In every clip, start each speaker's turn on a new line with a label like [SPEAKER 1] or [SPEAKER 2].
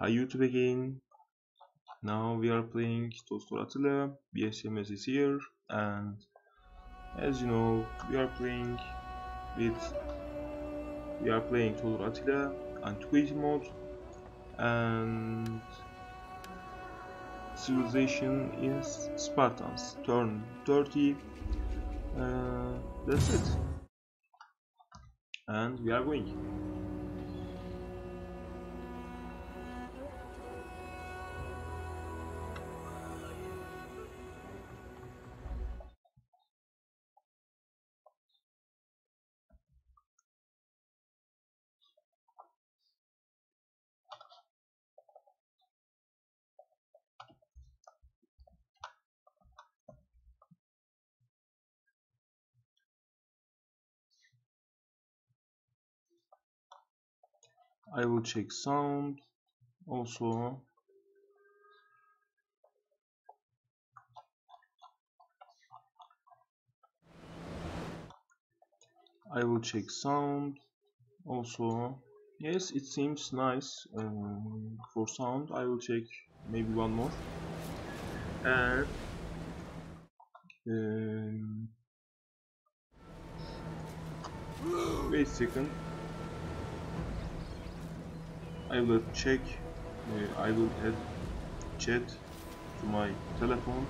[SPEAKER 1] Hi YouTube again. Now we are playing Tostor Atilla. BSGMZ is here and as you know we are playing with we are playing Total War Attila Antiquity mode and civilization is Spartans turn 30 uh, that's it and we are going I will check sound also. I will check sound also. Yes it seems nice um, for sound. I will check maybe one more. And um, wait a second I will check uh, I will add chat to my telephone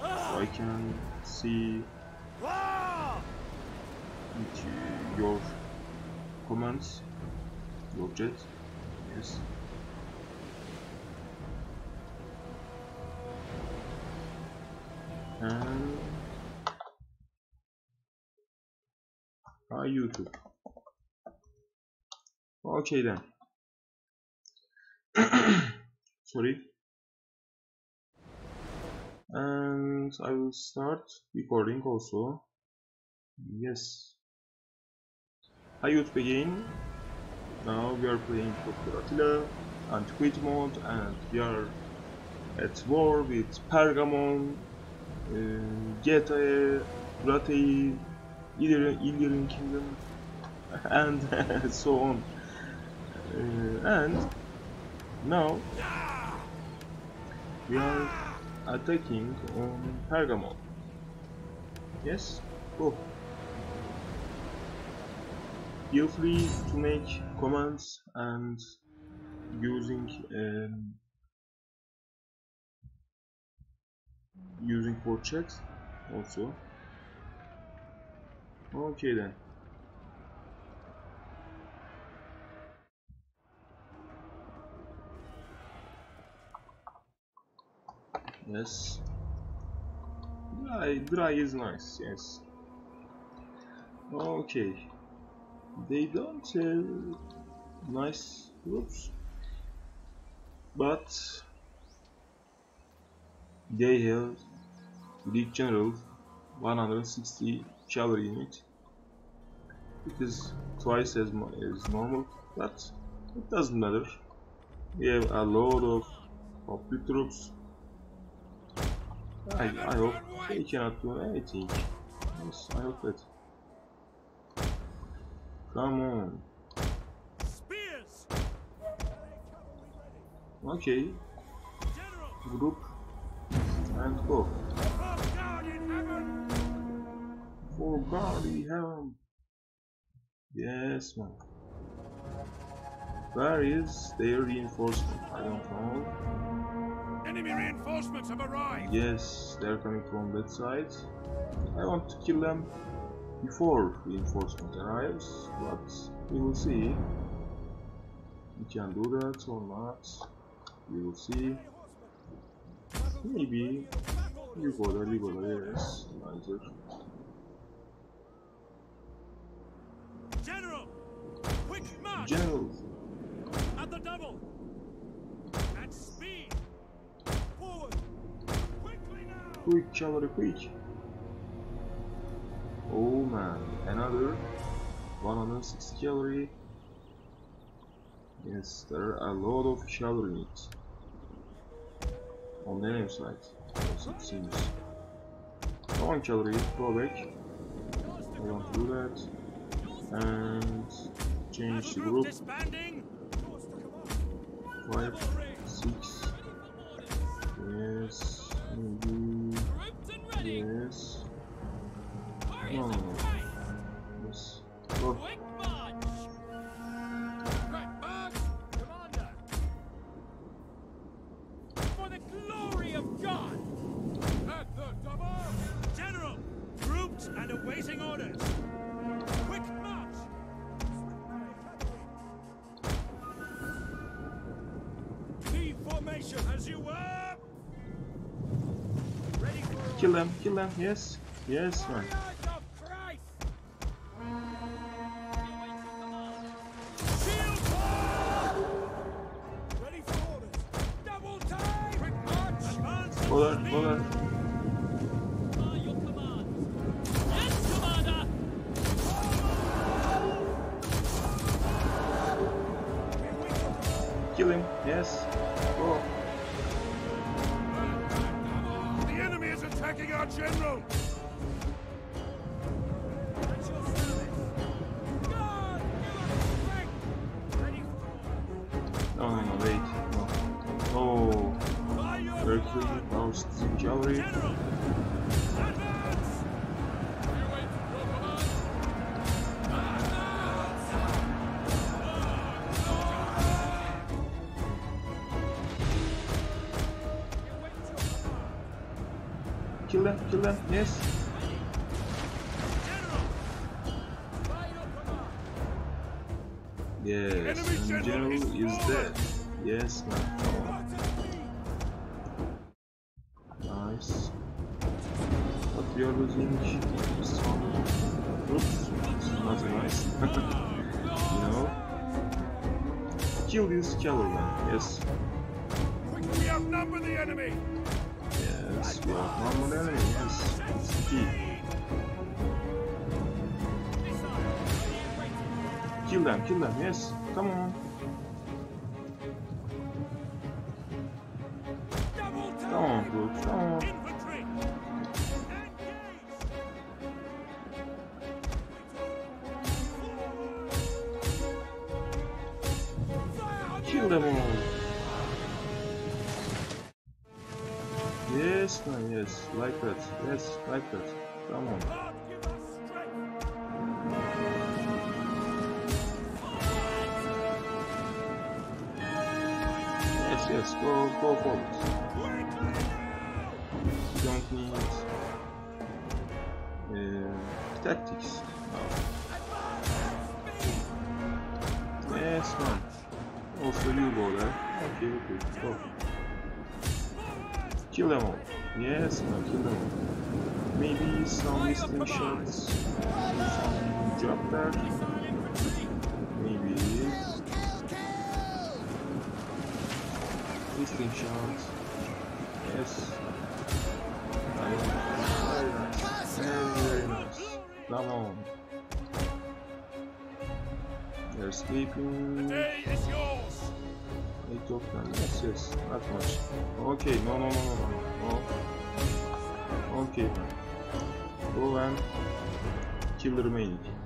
[SPEAKER 1] so I can see your comments your chat. Yes. And YouTube. Okay then sorry. And I will start recording also. Yes. Hi YouTube again now we are playing Dr. Attila Antiquity mode and we are at war with Pergamon uh, Getae, Ratei, Illyrian Kingdom and so on. Uh, and now we are attacking on Pergamon. Yes, go. Feel free to make comments and using um, using for chat also. Okay then. Yes. Dry, dry is nice, yes. Okay. They don't have nice groups, but they have big General 160 cavalry unit. It is twice as, as normal, but it doesn't matter. We have a lot of complete troops I, I hope they cannot do anything. Yes, I hope that. Come on. Okay. Group and go. For God in heaven. Yes, man. Where is their reinforcement? I don't know.
[SPEAKER 2] Enemy reinforcements have arrived.
[SPEAKER 1] Yes, they're coming from that side. I want to kill them before reinforcement arrives, but we will see. We can do that or not. We will see. Maybe you go there, you go there, yes, neither.
[SPEAKER 2] General, quick march
[SPEAKER 1] General,
[SPEAKER 2] at the double.
[SPEAKER 1] Quick, cavalry, quick! Oh man, another 160 cavalry. Yes, there are a lot of units on the enemy side, as it seems. Come on, cavalry, go back. I to do that. And change the
[SPEAKER 2] Group
[SPEAKER 1] group.
[SPEAKER 2] disbanding.
[SPEAKER 1] five, Yes, maybe. Yes. Go. Yes, yes. Kill them. Yes. Come on. Come on, troops. Come on. Kill them all. Yes, man, yes, like that, yes, like that. Come on. Yes, go, go! You don't need uh, tactics. No. Yes, man. Also you go there. Okay, okay, go. Kill them all. Yes, man, kill them all. Maybe some missing shots. Some drop there. Missing shots. Yes. Very nice. Very, very nice. Come on. They're sleeping.
[SPEAKER 2] Day is yours!
[SPEAKER 1] Eight of them. Yes, yes. Not much. Okay, no, no, no, no, no, no. no. Okay. Go and kill the remaining.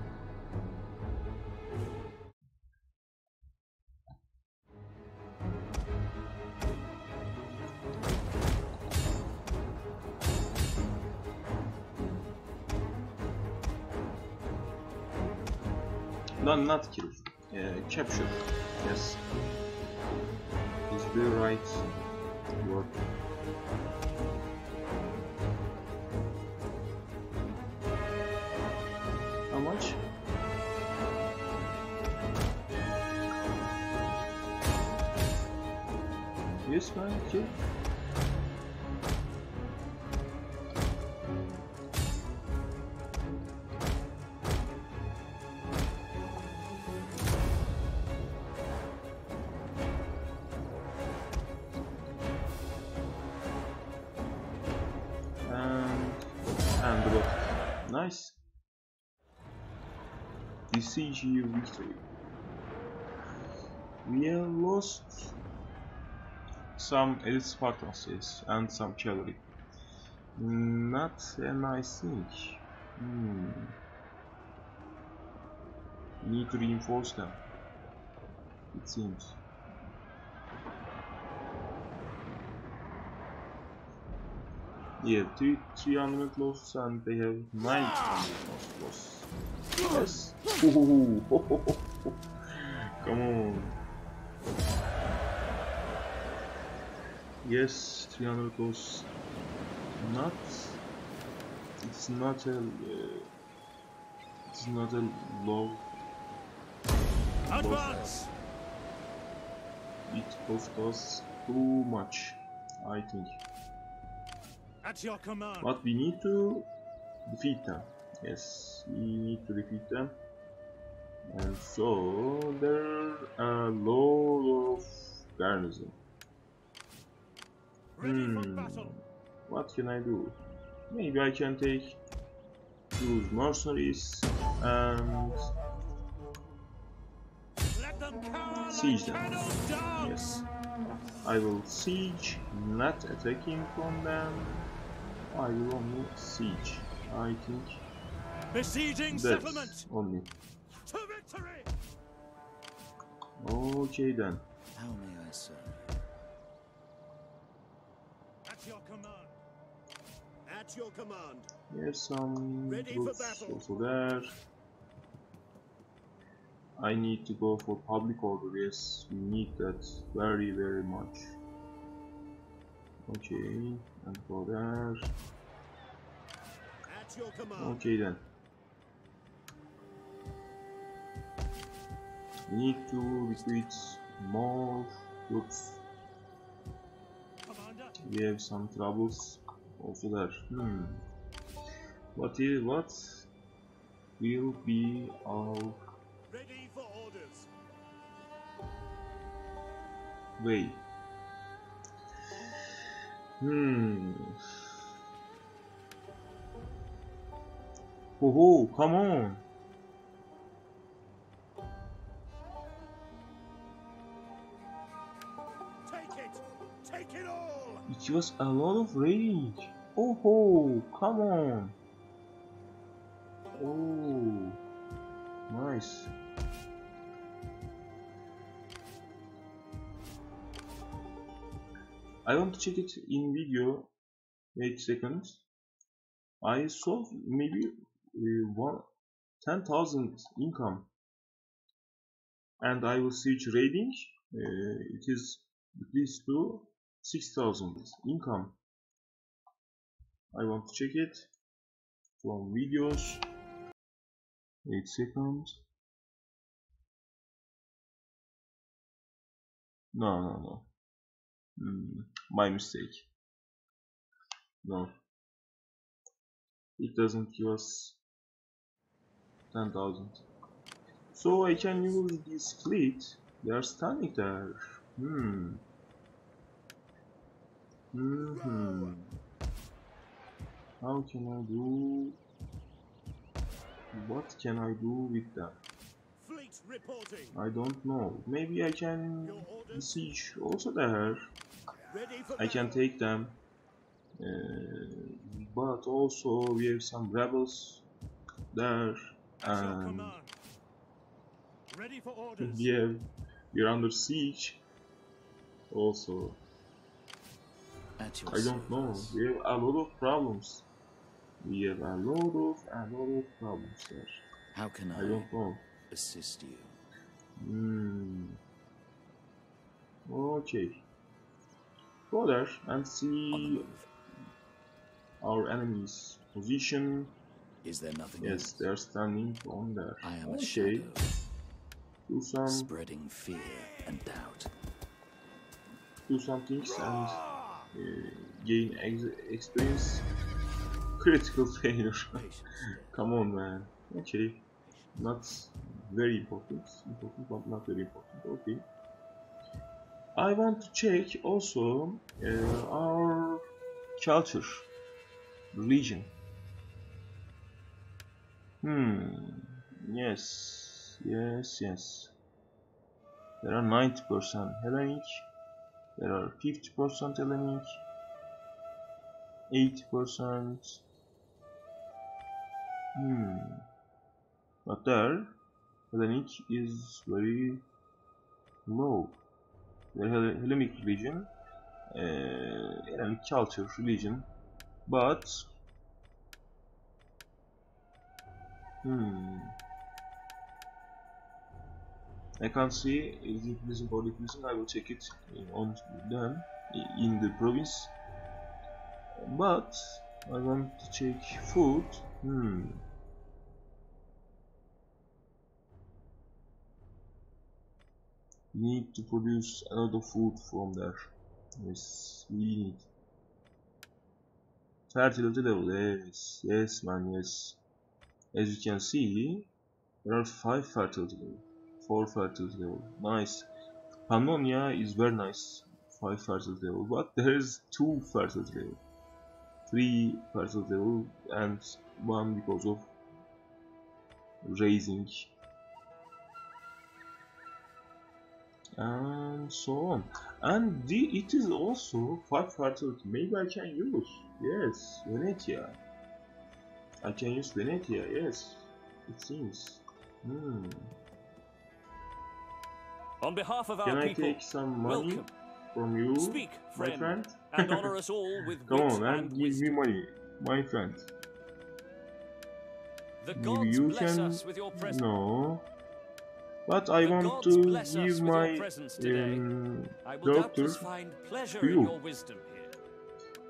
[SPEAKER 1] No, not kill. Uh, capture. Yes. Is the right word. How much? Yes, man, kill. DCG victory. We have lost some elite Spartans and some cavalry. Not a nice thing. Hmm. Need to reinforce them. It seems. Yeah, 300 loss and they have 900 loss. Yes. Ooh, Come on. Yes, 300 losses. Not. It's not a. Uh, it's not a low.
[SPEAKER 2] Advance!
[SPEAKER 1] It cost us too much, I think.
[SPEAKER 2] At your command.
[SPEAKER 1] But we need to defeat them. Yes, we need to defeat them. And so there are a lot of garrison. Hmm. What can I do? Maybe I can take use mercenaries and
[SPEAKER 2] Let them cower
[SPEAKER 1] Siege them. yes, I will siege, not attacking from them. I will only siege. I think
[SPEAKER 2] Besieging
[SPEAKER 1] that's
[SPEAKER 2] settlement.
[SPEAKER 1] only.
[SPEAKER 2] To victory.
[SPEAKER 1] Okay then.
[SPEAKER 3] How may I serve?
[SPEAKER 2] At your command.
[SPEAKER 4] At your command.
[SPEAKER 1] We have some
[SPEAKER 4] Ready for
[SPEAKER 1] troops
[SPEAKER 4] battle.
[SPEAKER 1] also there. I need to go for public order, yes, we need that very very much. Okay, and go there.
[SPEAKER 4] At your command.
[SPEAKER 1] Okay then. Need to recruit more troops. We have some troubles also there. Hmm. What is what will be our
[SPEAKER 4] Ready for orders.
[SPEAKER 1] way? Hmm. Oh, come on. Was a lot of rain. Oh, oh, come on. Oh, nice. I want to check it in video. Wait seconds. I saw maybe uh, one ten thousand income, and I will switch rating. Uh, it is decreased to six thousand income. I want to check it from videos. 8 seconds. No, no, no. Hmm, my mistake. No. It doesn't give us 10,000. So I can use this fleet. They are standing there. Hmm. Hmm. How can I do? What can I do with
[SPEAKER 4] reporting.
[SPEAKER 1] I don't know. Maybe I can siege also there. I can take them. Uh, but also we have some rebels there and.
[SPEAKER 2] Ready for orders.
[SPEAKER 1] we have we're under siege also I don't know we have a lot of problems we have a lot of a lot of problems there
[SPEAKER 3] How can
[SPEAKER 1] I
[SPEAKER 3] I,
[SPEAKER 1] don't know
[SPEAKER 3] assist you?
[SPEAKER 1] Hmm. Okay. Go there and see our enemy's position.
[SPEAKER 3] Is there nothing
[SPEAKER 1] Yes,
[SPEAKER 3] else?
[SPEAKER 1] they are standing on there.
[SPEAKER 3] I am a
[SPEAKER 1] Okay.
[SPEAKER 3] shadow,
[SPEAKER 1] Do some
[SPEAKER 3] spreading fear and doubt.
[SPEAKER 1] do some things and gain ex experience. Critical failure. Come on, man. actually Not very important. Important, but not very important. Okay. I want to check also uh, our culture, religion. Hmm. Yes. Yes. Yes. There are 90% Hellenic. There are 50% Hellenic. 80%. Hmm. But there, Hellenic is very low. The Hell- Hellenic religion, uh, Hellenic culture, religion but hmm I can't see is it decreasing decreasing I will check it on then in the province. But I want to check food. Hmm. Need to produce another food from there. Yes we need. 30 level yes yes man yes. As you can see there are 5 fertility levels 4 fertile level. Nice. Pannonia is very nice. 5 fertile level. But there is 2 fertile level. 3 fertile level and 1 because of raising. And so on. And the, it is also 5 fertility. Maybe I can use. Yes, Venetia. I can use Venetia, yes. It seems. Hmm.
[SPEAKER 2] On behalf of
[SPEAKER 1] can
[SPEAKER 2] our
[SPEAKER 1] I
[SPEAKER 2] people,
[SPEAKER 1] take some money
[SPEAKER 2] welcome.
[SPEAKER 1] from you
[SPEAKER 2] Speak,
[SPEAKER 1] my
[SPEAKER 2] friend,
[SPEAKER 1] friend
[SPEAKER 2] and honor us all with
[SPEAKER 1] come on and
[SPEAKER 2] and
[SPEAKER 1] give me money my friend
[SPEAKER 2] The gods
[SPEAKER 1] you
[SPEAKER 2] bless
[SPEAKER 1] can
[SPEAKER 2] us with your presence.
[SPEAKER 1] no but I
[SPEAKER 2] The
[SPEAKER 1] want to give my um,
[SPEAKER 2] I will
[SPEAKER 1] doctor
[SPEAKER 2] doubtless find pleasure
[SPEAKER 1] to
[SPEAKER 2] in
[SPEAKER 1] you.
[SPEAKER 2] your wisdom here.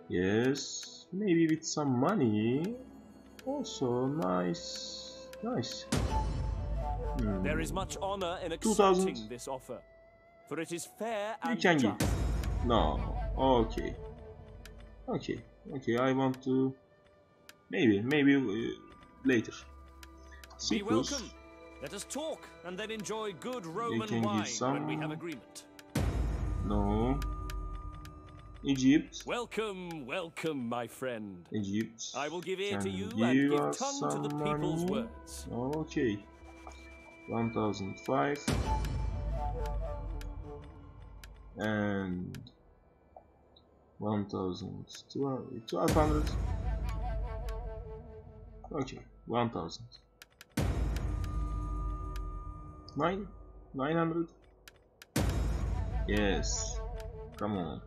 [SPEAKER 1] Yes, maybe with some money. Also, nice, nice. Hmm.
[SPEAKER 2] There is much honor in
[SPEAKER 1] 2000.
[SPEAKER 2] accepting this offer, for it is fair
[SPEAKER 1] You
[SPEAKER 2] and
[SPEAKER 1] can
[SPEAKER 2] just.
[SPEAKER 1] give. No. Okay. Okay. Okay. I want to. Maybe. Maybe uh, later.
[SPEAKER 2] Be welcome. Let us talk and then enjoy good Roman
[SPEAKER 1] can give
[SPEAKER 2] wine when we have agreement.
[SPEAKER 1] No. Egypt.
[SPEAKER 2] Welcome, welcome, my friend.
[SPEAKER 1] Egypt.
[SPEAKER 2] I will give ear to
[SPEAKER 1] can
[SPEAKER 2] you
[SPEAKER 1] give
[SPEAKER 2] and give tongue to the
[SPEAKER 1] some
[SPEAKER 2] people's
[SPEAKER 1] money.
[SPEAKER 2] words.
[SPEAKER 1] Okay. 1005 and 1200 okay 1000 9 900 yes come on.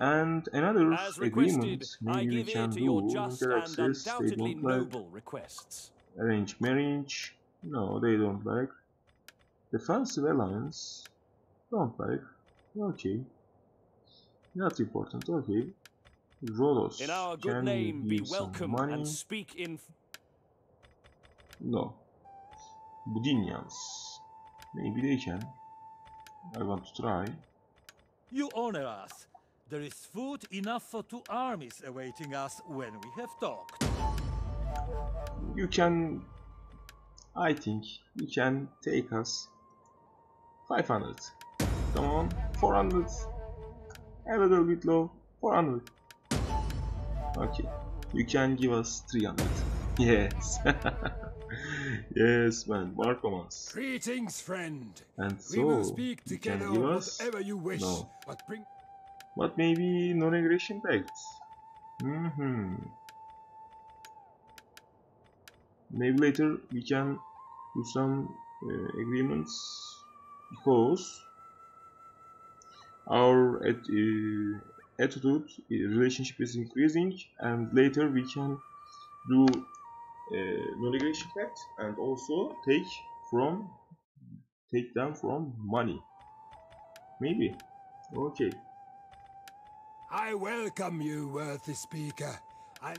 [SPEAKER 1] And another
[SPEAKER 2] As
[SPEAKER 1] agreement maybe we
[SPEAKER 2] give ear
[SPEAKER 1] can
[SPEAKER 2] to
[SPEAKER 1] do
[SPEAKER 2] your just and undoubtedly noble requests.
[SPEAKER 1] arrange marriage no they don't like defensive alliance don't like okay. Not important. Okay. Rhodos
[SPEAKER 2] In our good
[SPEAKER 1] can
[SPEAKER 2] name, be
[SPEAKER 1] some
[SPEAKER 2] welcome
[SPEAKER 1] money?
[SPEAKER 2] and speak in.
[SPEAKER 1] no. Budinians. Maybe they can. I want to try.
[SPEAKER 5] You honor us. There is food enough for two armies awaiting us when we have talked.
[SPEAKER 1] you can I think you can take us 500 come on 400 a little bit low 400 okay you can give us 300 yes. Yes man Marcomas
[SPEAKER 6] Greetings, friend.
[SPEAKER 1] and
[SPEAKER 6] we
[SPEAKER 1] so
[SPEAKER 6] will speak
[SPEAKER 1] you can
[SPEAKER 6] together
[SPEAKER 1] give us
[SPEAKER 6] whatever you wish,
[SPEAKER 1] no.
[SPEAKER 6] but bring
[SPEAKER 1] but maybe non-aggression pacts mm-hmm maybe later we can do some uh, agreements. Because our at, uh, attitude uh, relationship is increasing and later we can do uh, non-aggression pact and also take from take them from money. Maybe. Okay.
[SPEAKER 6] I welcome you, worthy speaker. I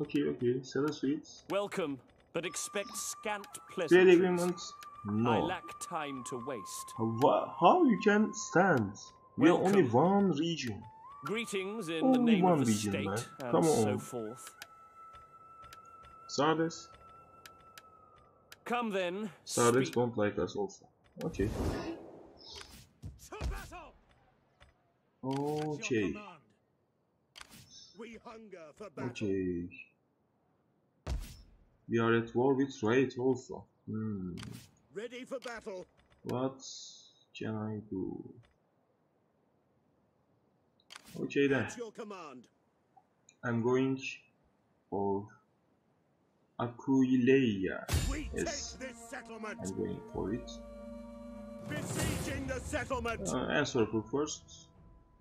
[SPEAKER 1] okay okay. Sell us sweets.
[SPEAKER 2] Welcome, but expect scant
[SPEAKER 1] trade
[SPEAKER 2] pleasantries.
[SPEAKER 1] agreements
[SPEAKER 2] I
[SPEAKER 1] no
[SPEAKER 2] lack time to waste.
[SPEAKER 1] Wha- how you can stand we are only one region
[SPEAKER 2] Greetings in the
[SPEAKER 1] Only
[SPEAKER 2] name
[SPEAKER 1] one
[SPEAKER 2] of the
[SPEAKER 1] region,
[SPEAKER 2] state,
[SPEAKER 1] man.
[SPEAKER 2] and
[SPEAKER 1] Come
[SPEAKER 2] so
[SPEAKER 1] on.
[SPEAKER 2] forth.
[SPEAKER 1] Sardes
[SPEAKER 2] Come then,
[SPEAKER 1] Sardes
[SPEAKER 2] speak.
[SPEAKER 1] don't like us also okay
[SPEAKER 4] To battle!
[SPEAKER 1] Oh,
[SPEAKER 4] At your
[SPEAKER 1] okay.
[SPEAKER 4] We hunger for battle.
[SPEAKER 1] okay we are at war with Riot also hmm
[SPEAKER 4] Ready for battle.
[SPEAKER 1] what can I do okay then
[SPEAKER 4] At your command.
[SPEAKER 1] I'm going for Aquileia
[SPEAKER 4] We
[SPEAKER 1] Yes.
[SPEAKER 4] take this settlement.
[SPEAKER 1] I'm going for it
[SPEAKER 4] Besieging the settlement.
[SPEAKER 1] uh, answer for first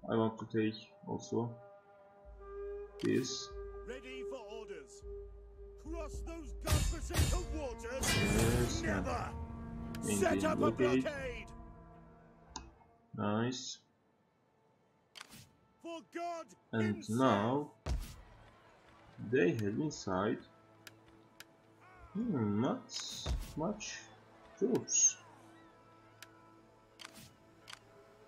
[SPEAKER 1] I want to take also this
[SPEAKER 4] Ready. Cross those godforsaken waters?
[SPEAKER 1] Yes.
[SPEAKER 4] Never!
[SPEAKER 1] maintain
[SPEAKER 4] Set up a
[SPEAKER 1] blockade. Nice.
[SPEAKER 4] For God
[SPEAKER 1] And
[SPEAKER 4] himself!
[SPEAKER 1] now they have inside hmm, not much troops.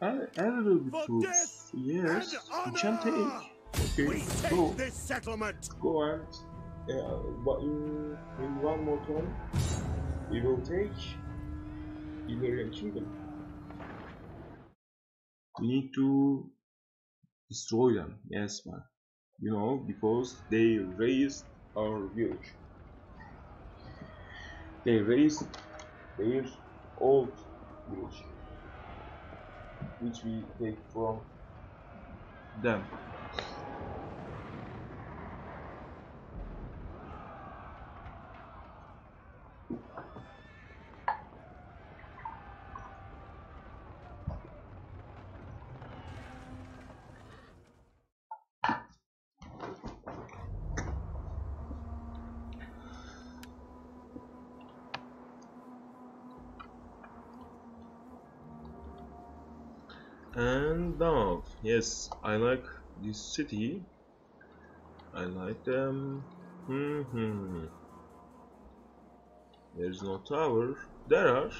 [SPEAKER 1] A, a little bit
[SPEAKER 4] For
[SPEAKER 1] troops. Yes,
[SPEAKER 4] and
[SPEAKER 1] we can
[SPEAKER 4] honor!
[SPEAKER 1] take. Okay, go,
[SPEAKER 4] this settlement!
[SPEAKER 1] go and uh, but in, in one more turn we will take Illyrian Kingdom. We need to destroy them. Yes, man. You know, because they raised our village. They raised their old village, which we take from them. Yes, I like this city. I like them. Hmm. hmm. There's no tower. There are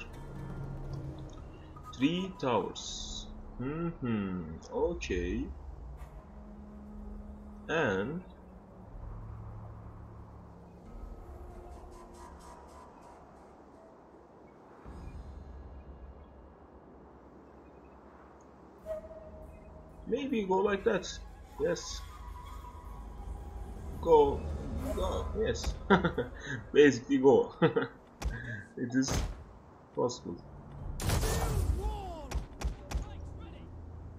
[SPEAKER 1] three towers. Hmm. hmm. Okay. And maybe go like that. Yes. Go. Go. Yes. Basically go. it is possible.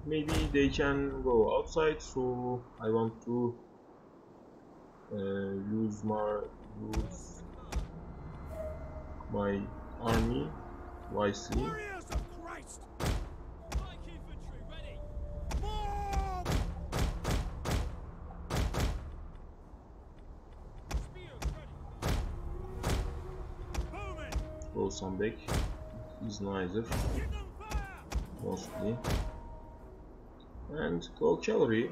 [SPEAKER 1] Maybe they can go outside, so I want to uh, use my use my army wisely. Some back is nicer mostly. And go cavalry.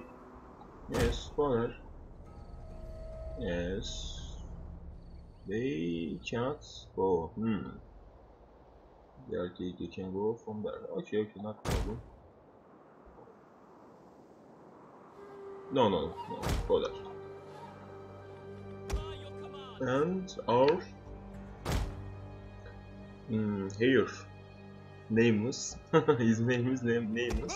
[SPEAKER 1] Yes, fire. Yes. They cannot go. Hmm. They, they, they can go from there. Okay, okay, not problem. No, no, no, go there. And our mm, here Namus his name is named
[SPEAKER 4] Namus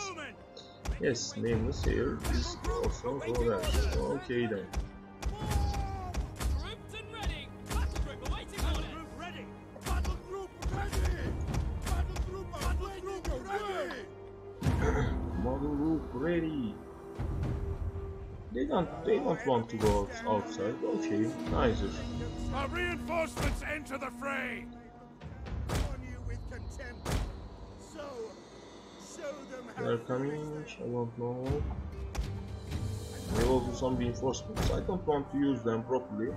[SPEAKER 1] yes Namus here is also Roland okay then Model group ready. They don't they don't want to go outside. Okay, nice.
[SPEAKER 4] Our reinforcements enter the fray. Show them how
[SPEAKER 1] They are coming. I don't know. There will also some reinforcements. I don't want to use them properly.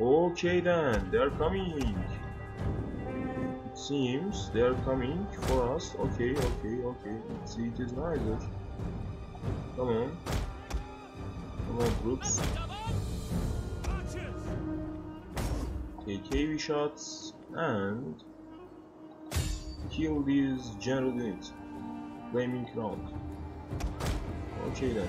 [SPEAKER 1] Okay then, they are coming. It seems they are coming for us. Okay, okay, okay. See, it is nicer. Come on. Come on! Take heavy shots and kill these general units. Flaming round. Okay then.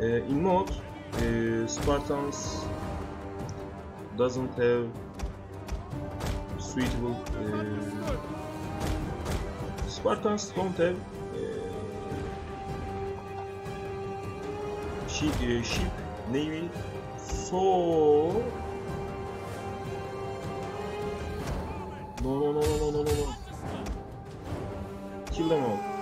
[SPEAKER 1] Uh, in mode, uh, Spartans doesn't have suitable. Uh, Spartans don't have uh, ship, uh, ship navy, so ノーノ
[SPEAKER 4] ーノーノ
[SPEAKER 1] ーノーノ
[SPEAKER 4] ーノー。シールドも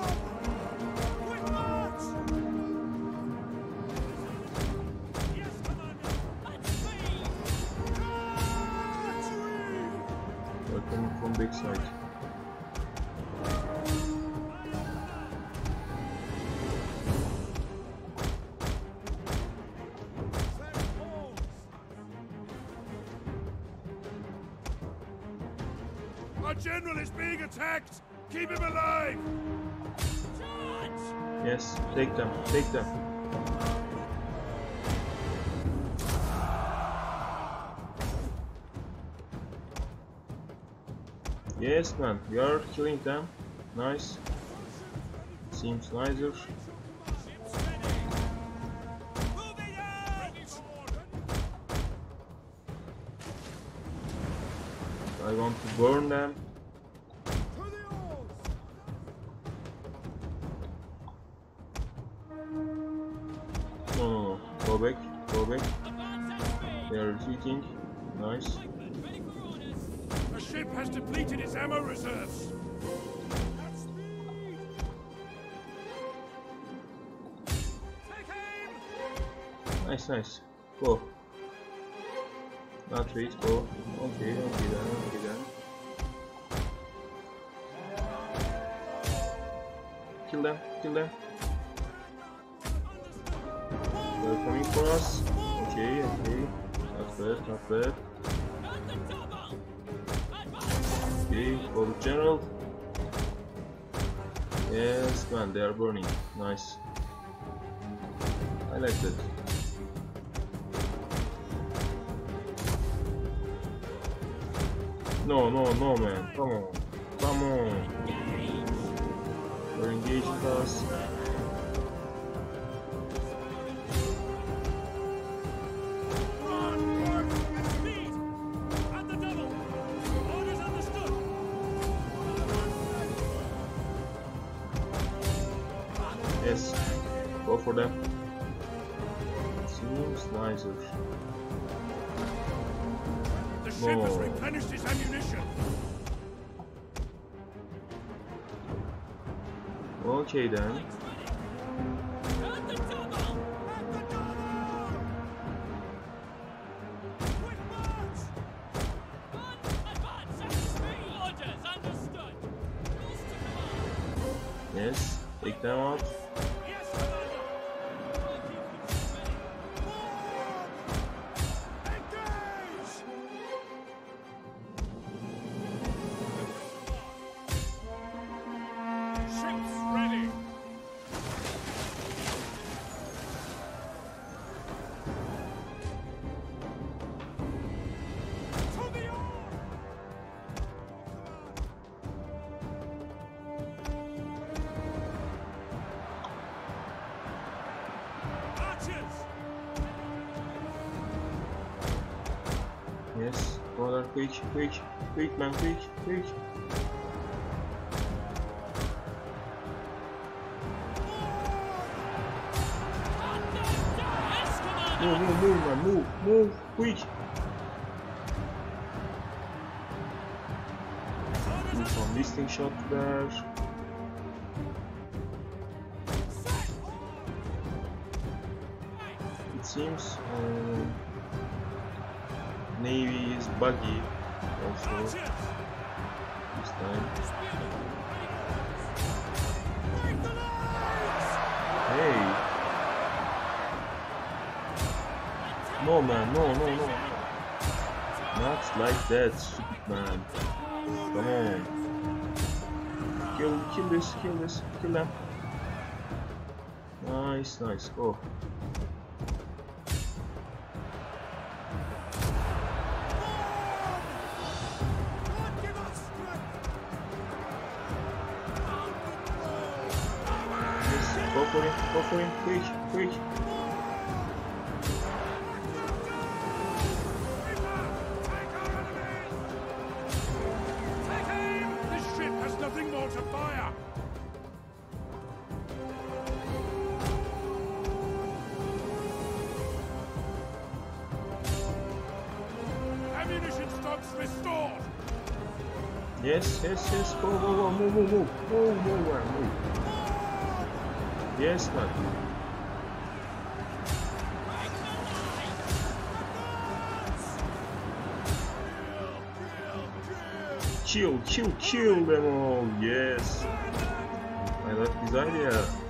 [SPEAKER 1] Yes, man, we are killing them. Nice. Seems nicer. I want to burn them. No, no, no. Go back, go back. They are retreating. Nice.
[SPEAKER 4] The ship has depleted its ammo reserves!
[SPEAKER 1] Nice, nice. Go. Not wait, go. Okay, okay then, okay. Kill them, kill them. They're coming for us. Okay, okay. Not bad, not bad. To general. Yes, man, they are burning. Nice. I like that. No, no, no, man. Come on. Come on. They're engaging us.
[SPEAKER 4] Ship has replenished its ammunition!
[SPEAKER 1] Okay then.
[SPEAKER 2] Quick,
[SPEAKER 1] quick, quick, man, quick, quick. Move, move, move, man, move, move, quick. Do some listing shot there. Buggy also this time. Hey! No man, no, no, no. Not like that, stupid man. Come on. Kill, kill this, kill this, kill them. Nice, nice, go.
[SPEAKER 4] God Ammunition stocks restored!
[SPEAKER 1] Yes, yes, yes, go, go, go, move, move, move, move, move, move. Man. Chill, chill, chill them all, yes. I like this idea.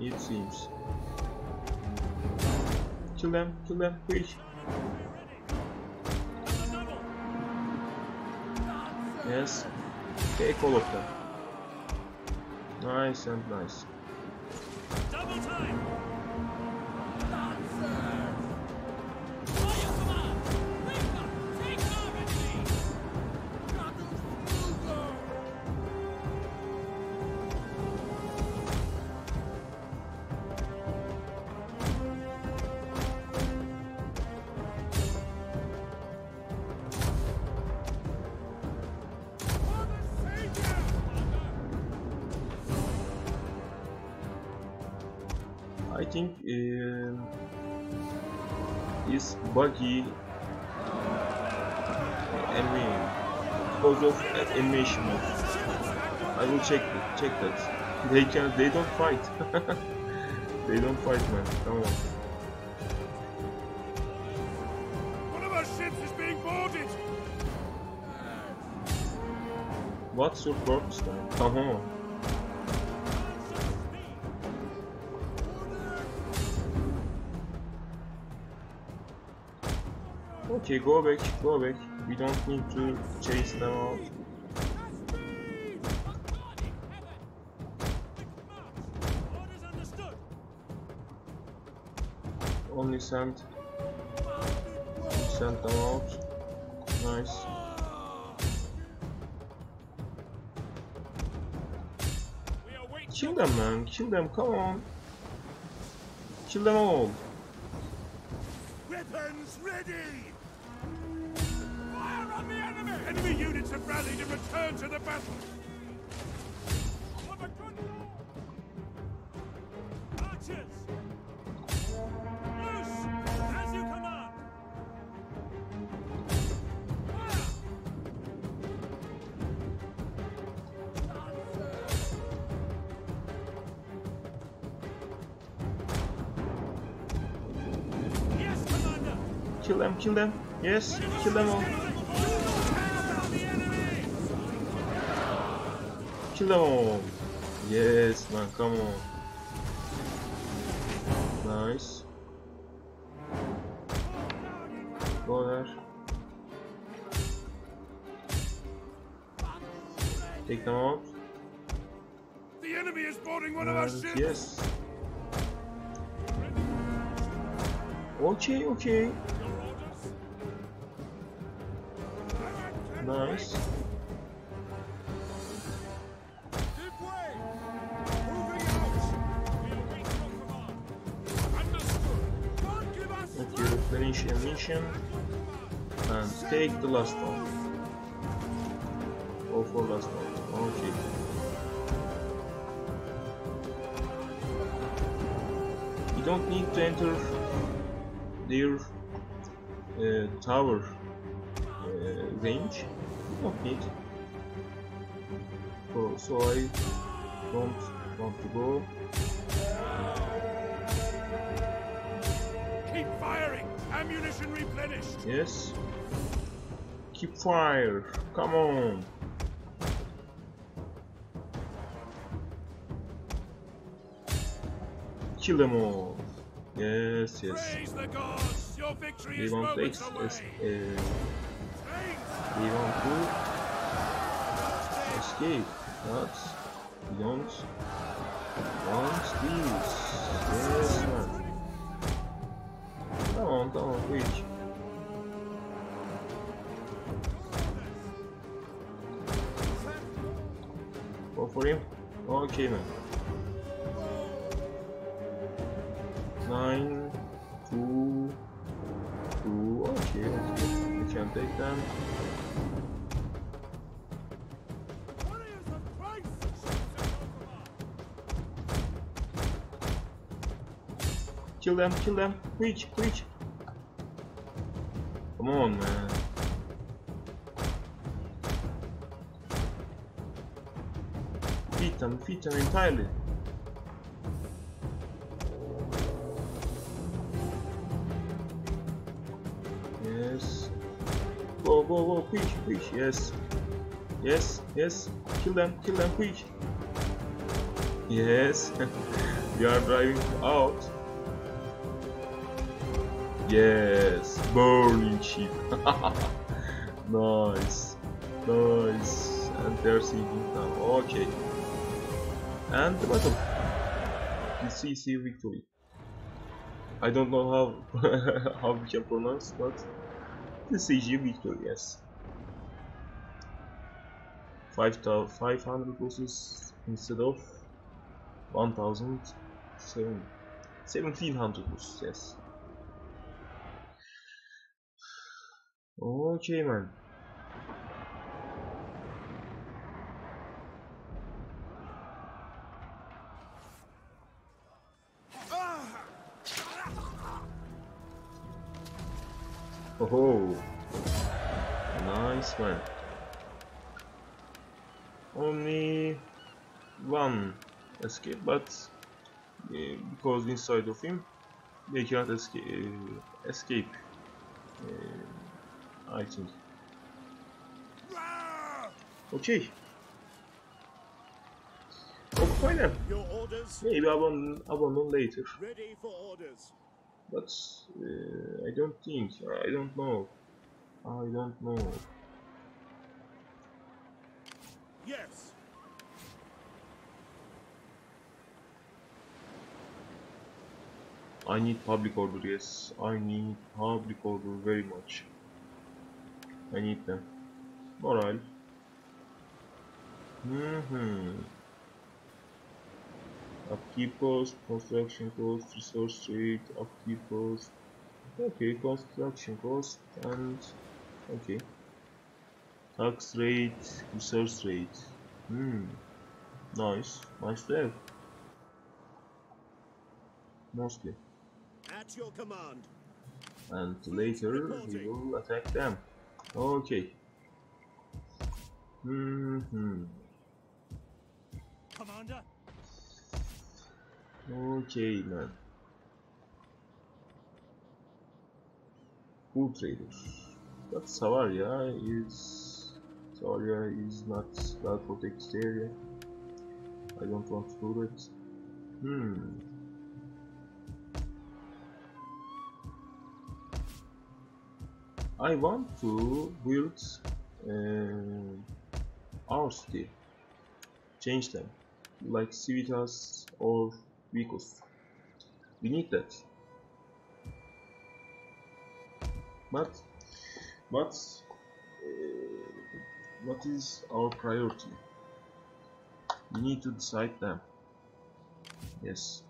[SPEAKER 1] It seems. Kill them, kill them, quick. Yes. Take all of them. Nice and nice.
[SPEAKER 2] Double time!
[SPEAKER 1] Check check that. They can they don't fight. they don't fight man. Come on.
[SPEAKER 4] One of our ships is being boarded!
[SPEAKER 1] What's your purpose then? Come on. Okay, go back, go back. We don't need to chase them out. Only send send them out. Nice. Kill them man, kill them, come on. Kill them all.
[SPEAKER 4] Weapons ready! Fire on the enemy! Enemy units have rallied and returned to the battle!
[SPEAKER 2] Archers!
[SPEAKER 1] Kill them, kill them. Yes, kill them all. Kill them all. Yes, man, come on. Nice. Go there. Take them out.
[SPEAKER 4] The enemy is boarding one of our ships!
[SPEAKER 1] yes. Okay, okay.
[SPEAKER 4] Us
[SPEAKER 1] Okay, replenish ammunition and take the last one. Go for last one. Okay. You don't need to enter their uh, tower uh, range. Don't. So, I don't want to go.
[SPEAKER 4] Keep firing! Ammunition replenished!
[SPEAKER 1] Yes. Keep fire. Come on. Kill them all. Yes, yes.
[SPEAKER 4] Praise the gods! Your victory
[SPEAKER 1] They
[SPEAKER 4] is
[SPEAKER 1] want to
[SPEAKER 4] moments away!
[SPEAKER 1] Eh, want to escape, but we don't. Yes, man. Come on, come on, quick. Go for him. Okay, man. Nine, two, two. Okay, good. You can take them. Kill them, kill them. Quick, quick. Come on, man. Defeat them, defeat them entirely. Yes. Go, go, go, quick, quick, yes. Yes, yes, kill them, kill them, quick. Yes, we are driving out. Yes, burning ship. nice, nice. And they're sinking now. Okay. And the battle. The CC victory. I don't know how how we can pronounce, but the CG victory, yes. 500 losses instead of 1000 1700 losses, yes. Okay, man. Oh, nice man. Only one escape, but uh, because inside of him they cannot escape. Uh, escape. Uh, I think. Okay. Okay then.
[SPEAKER 4] Your orders?
[SPEAKER 1] Maybe abandon, abandon later.
[SPEAKER 4] Ready for orders.
[SPEAKER 1] But uh, I don't think. I don't know. I don't know.
[SPEAKER 4] Yes.
[SPEAKER 1] I need public order, yes. I need public order very much. I need them. Morale. Mm-hmm. Upkeep cost, construction cost, resource rate, upkeep cost. Okay, construction cost and okay. Tax rate, resource rate. Hmm. Nice. Nice to have. Mostly.
[SPEAKER 4] At your command.
[SPEAKER 1] and later we will attack them. Okay. hmm
[SPEAKER 2] Commander,
[SPEAKER 1] Okay, man. Food traders. But Savaria is Savaria is not well protected area. I don't want to do it. Hmm. I want to build uh, our city. Change them, like Civitas or Vicus. We need that. But, but, uh, what is our priority? We need to decide them. Yes.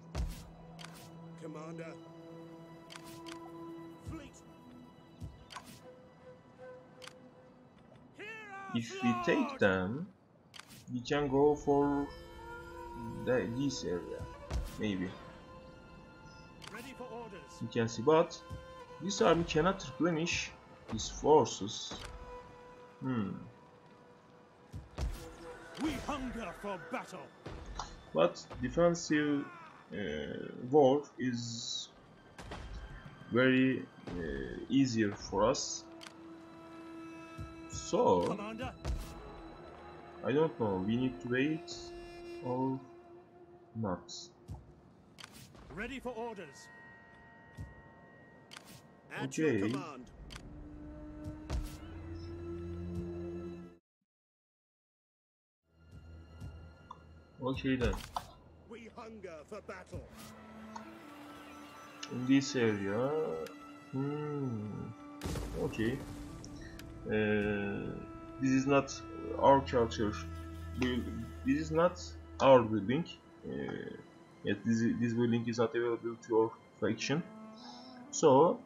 [SPEAKER 4] Commander.
[SPEAKER 1] If we take them, we can go for the, this area, maybe.
[SPEAKER 2] ready for orders.
[SPEAKER 1] You can see, but this army cannot replenish his forces. Hmm.
[SPEAKER 2] We hunger for battle.
[SPEAKER 1] But defensive uh, war is very uh, easier for us. So
[SPEAKER 2] Commander,
[SPEAKER 1] I don't know. We need to wait or not.
[SPEAKER 2] ready for orders.
[SPEAKER 4] At your
[SPEAKER 1] Okay.
[SPEAKER 4] command.
[SPEAKER 1] Okay then.
[SPEAKER 4] We hunger for battle.
[SPEAKER 1] In this area. Hmm. Okay. Uh, this is not our culture. This is not our building. Uh, yet this, this building is not available to your faction. So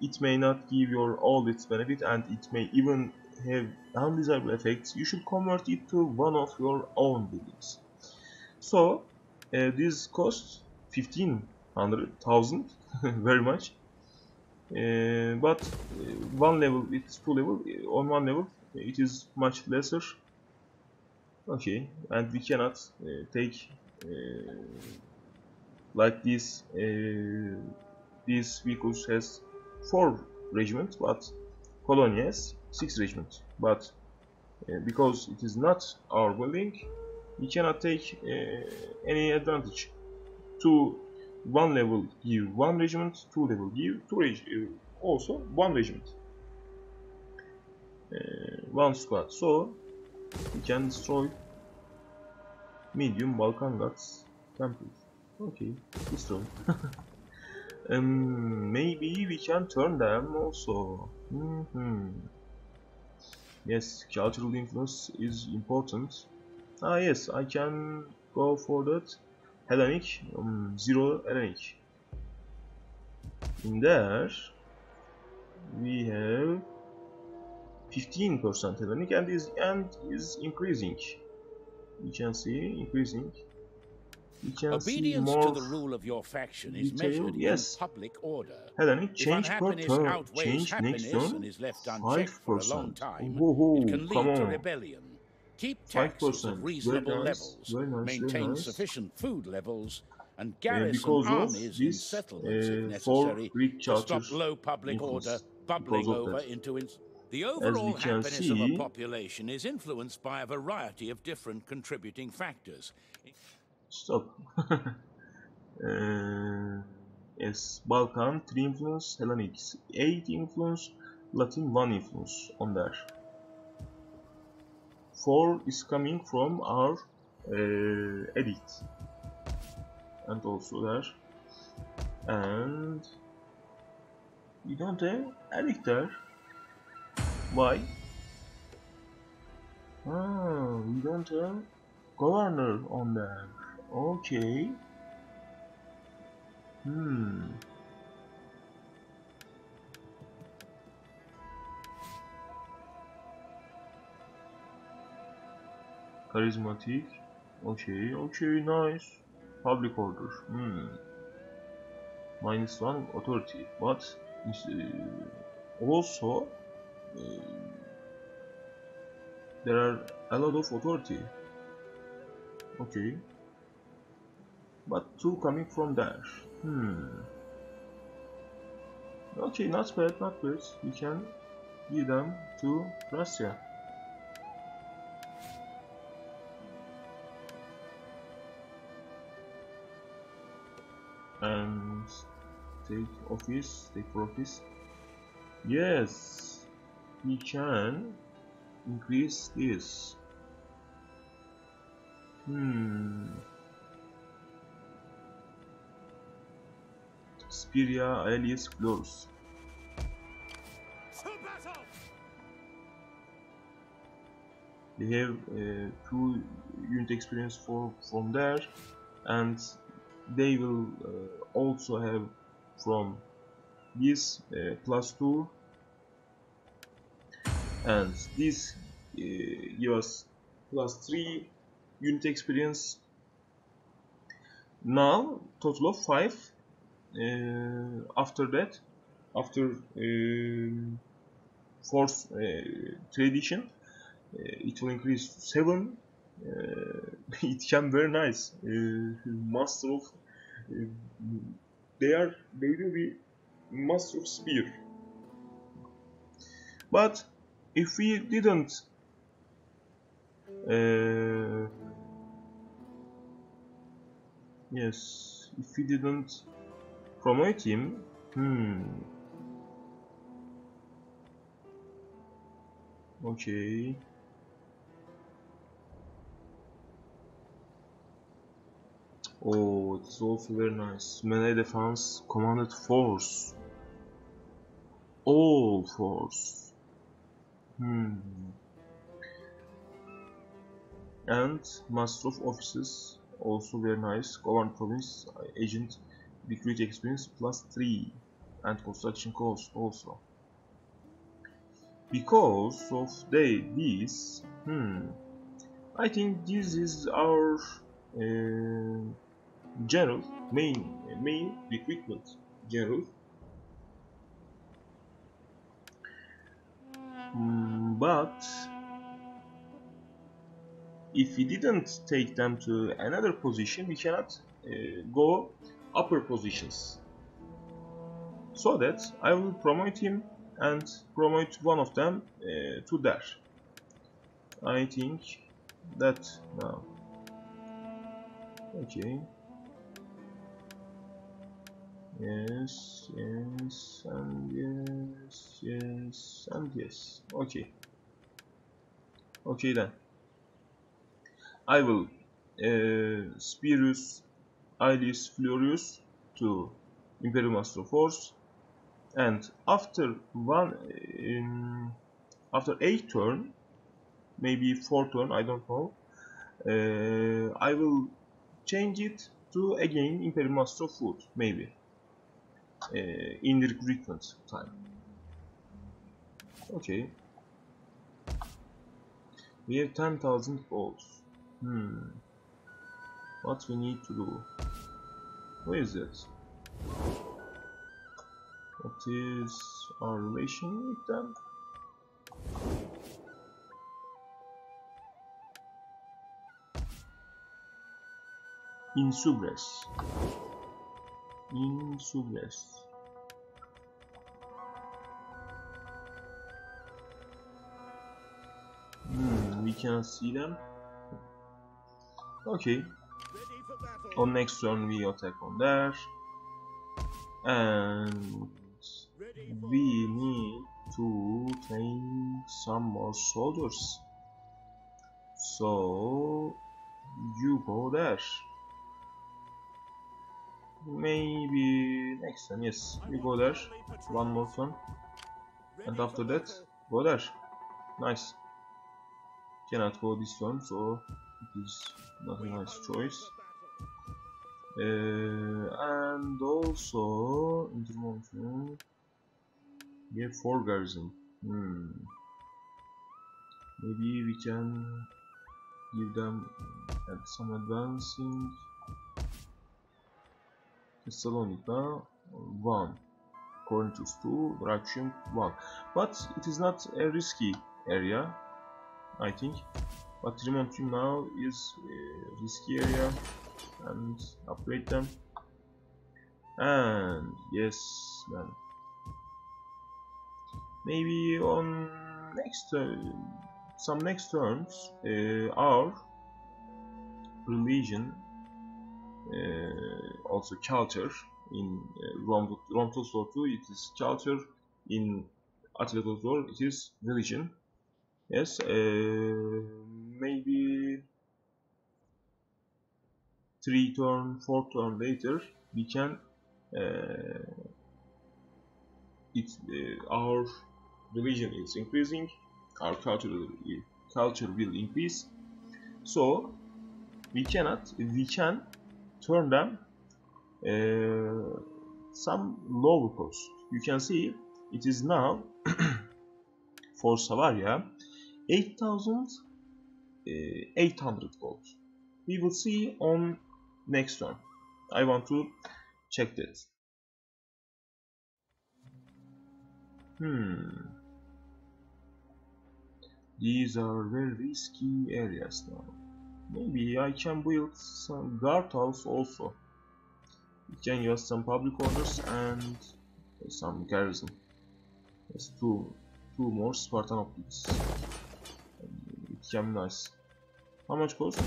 [SPEAKER 1] it may not give your all its benefit, and it may even have undesirable effects. You should convert it to one of your own buildings. So uh, this costs fifteen hundred thousand, very much. Uh, but one level, it's two level. On one level, it is much lesser. Okay, and we cannot uh, take uh, like this. Uh, this vehicles has four regiments, but colonies, 6 regiment. But uh, because it is not our building, we cannot take any advantage. To one level give one regiment, two level give two reg uh, also one regiment. Uh, one squad. So we can destroy medium Balkan Guards temple. Okay, destroy. um, maybe we can turn them also. Mm -hmm. Yes, cultural influence is important. Ah yes, I can go for that. Hellenic, um, zero Hellenic. In there, we have 15% Hellenic and is and is increasing. You can see increasing. You can
[SPEAKER 7] Obedience
[SPEAKER 1] see more
[SPEAKER 7] to the rule of your faction is
[SPEAKER 1] detail,
[SPEAKER 7] measured
[SPEAKER 1] yes.
[SPEAKER 7] in public order.
[SPEAKER 1] Hellenic change per turn. Change next turn.
[SPEAKER 7] and is left unchecked for a long
[SPEAKER 1] 5%.
[SPEAKER 7] time,
[SPEAKER 1] Whoa,
[SPEAKER 7] it can
[SPEAKER 1] come
[SPEAKER 7] lead to
[SPEAKER 1] on.
[SPEAKER 7] rebellion. Keep
[SPEAKER 1] 5%.
[SPEAKER 7] taxes at reasonable
[SPEAKER 1] nice,
[SPEAKER 7] levels,
[SPEAKER 1] nice,
[SPEAKER 7] maintain
[SPEAKER 1] nice.
[SPEAKER 7] sufficient food levels, and
[SPEAKER 1] Uh,
[SPEAKER 7] garrison armies in settlements
[SPEAKER 1] uh,
[SPEAKER 7] if necessary to stop low public order bubbling over
[SPEAKER 1] that.
[SPEAKER 7] into
[SPEAKER 5] The overall happiness of a population is influenced by a variety of different contributing factors.
[SPEAKER 1] Stop. uh, yes, Balkan 3 influence, Hellenic 8 influence, Latin 1 influence on there. 4 is coming from our uh, edict. And also there. And we don't have there. Why? Ah, we don't have governor on there. Okay. Hmm. Charismatic. Okay, okay, nice. Public order. Hmm. Minus one authority. But uh, also uh, there are a lot of authority. Okay. But two coming from there. Hmm. Okay, not bad, not bad. We can give them to Russia. And take office, take for office. Yes, we can increase this. Hmm. Spiria Aelius Florus.
[SPEAKER 2] To!
[SPEAKER 1] They have uh, two unit experience for from there, and they will uh, also have from this uh, plus two, and this uh, give us plus three unit experience. Now total of five. Uh, after that, after um force uh, tradition, uh, it will increase to 7 uh, it can very nice. Uh, master of uh, they are they will be master of spear. But if we didn't uh, yes if we didn't promote him hmm. Okay. Oh, it's also very nice. Melee defense, commanded force. All force. Hmm. And master of offices, also very nice. Govern province, agent, recruit experience plus 3. And construction cost also because of they this hmm I think this is our uh, general main main recruitment general Hmm, but if we didn't take them to another position we cannot uh, go upper positions so that I will promote him and promote one of them uh, to there. I think that now. Okay. Yes, yes, and yes, yes, and yes. Okay. Okay then. I will uh, Spirus Aelius Florius to Imperial Master Force and after one um, after eight turn maybe four turn I don't know uh, I will change it to again Imperial Master Food maybe uh, in recruitment time. Okay we have 10,000 bolts hmm. What we need to do? Where is it? What is our relation with them. Insubres. Hmm, we cannot see them. Okay. On next turn we attack on there. And we need to train some more soldiers. So you go there. Maybe next time, yes, we go there. One more turn, and after that, go there. Nice. Cannot go this turn, so it is not a nice choice. Uh, and also intervention. We have four garrison. Hmm. Maybe we can give them some advancing. Thessalonica one, Corinthus two, Braccium one. But it is not a risky area, I think. But Trimontium now is a risky area and upgrade them. And yes, then maybe on next uh, some next terms, uh, our religion, uh, also culture in uh, Tolstoy 2, it is culture. In Attila Total War, it is religion. Yes, uh, maybe three turn, four turn later, we can uh, it uh, our religion is increasing, our culture culture will increase. So we cannot we can turn them uh, some lower cost. You can see it is now for Savaria 8800 gold. We will see on next turn. I want to check that. Hmm. These are very risky areas now. Maybe I can build some guard house also. We can use some public orders and some garrison. Yes, two, two more Spartanopolis. It can be nice. How much cost?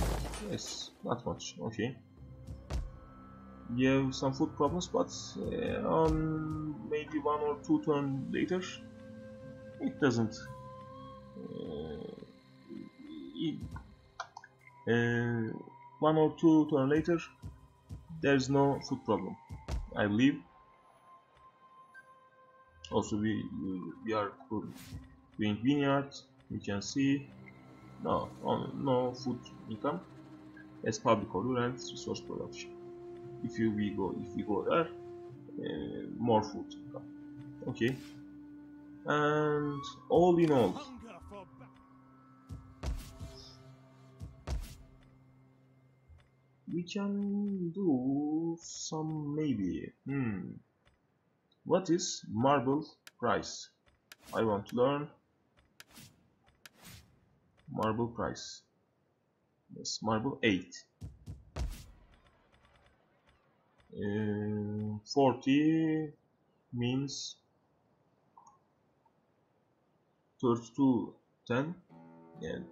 [SPEAKER 1] Yes, not much. Okay. We have some food problems, but uh, on maybe one or two turn later, it doesn't. Uh, it, uh, one or two turn later, there's no food problem. I believe. Also, we we are doing vineyard. You can see no no food income as public order and resource production. If you we go if we go there, uh, more food. Okay. And all in all, we can do some maybe. Hmm. What is marble price? I want to learn marble price. Yes, marble 8. Uh, 40 means 32 10 and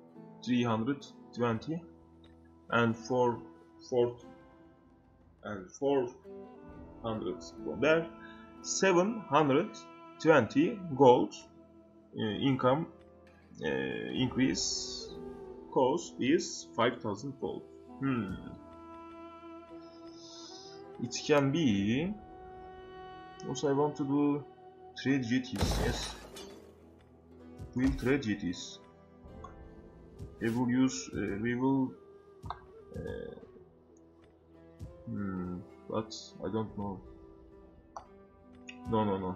[SPEAKER 1] 320 and 4 4 and 400 from there. 720 gold uh, income uh, increase cost is 5000 gold. Hmm. It can be also I want to do trade duties yes. Will trade duties. We will use uh, we will uh, hmm, but I don't know. No no no.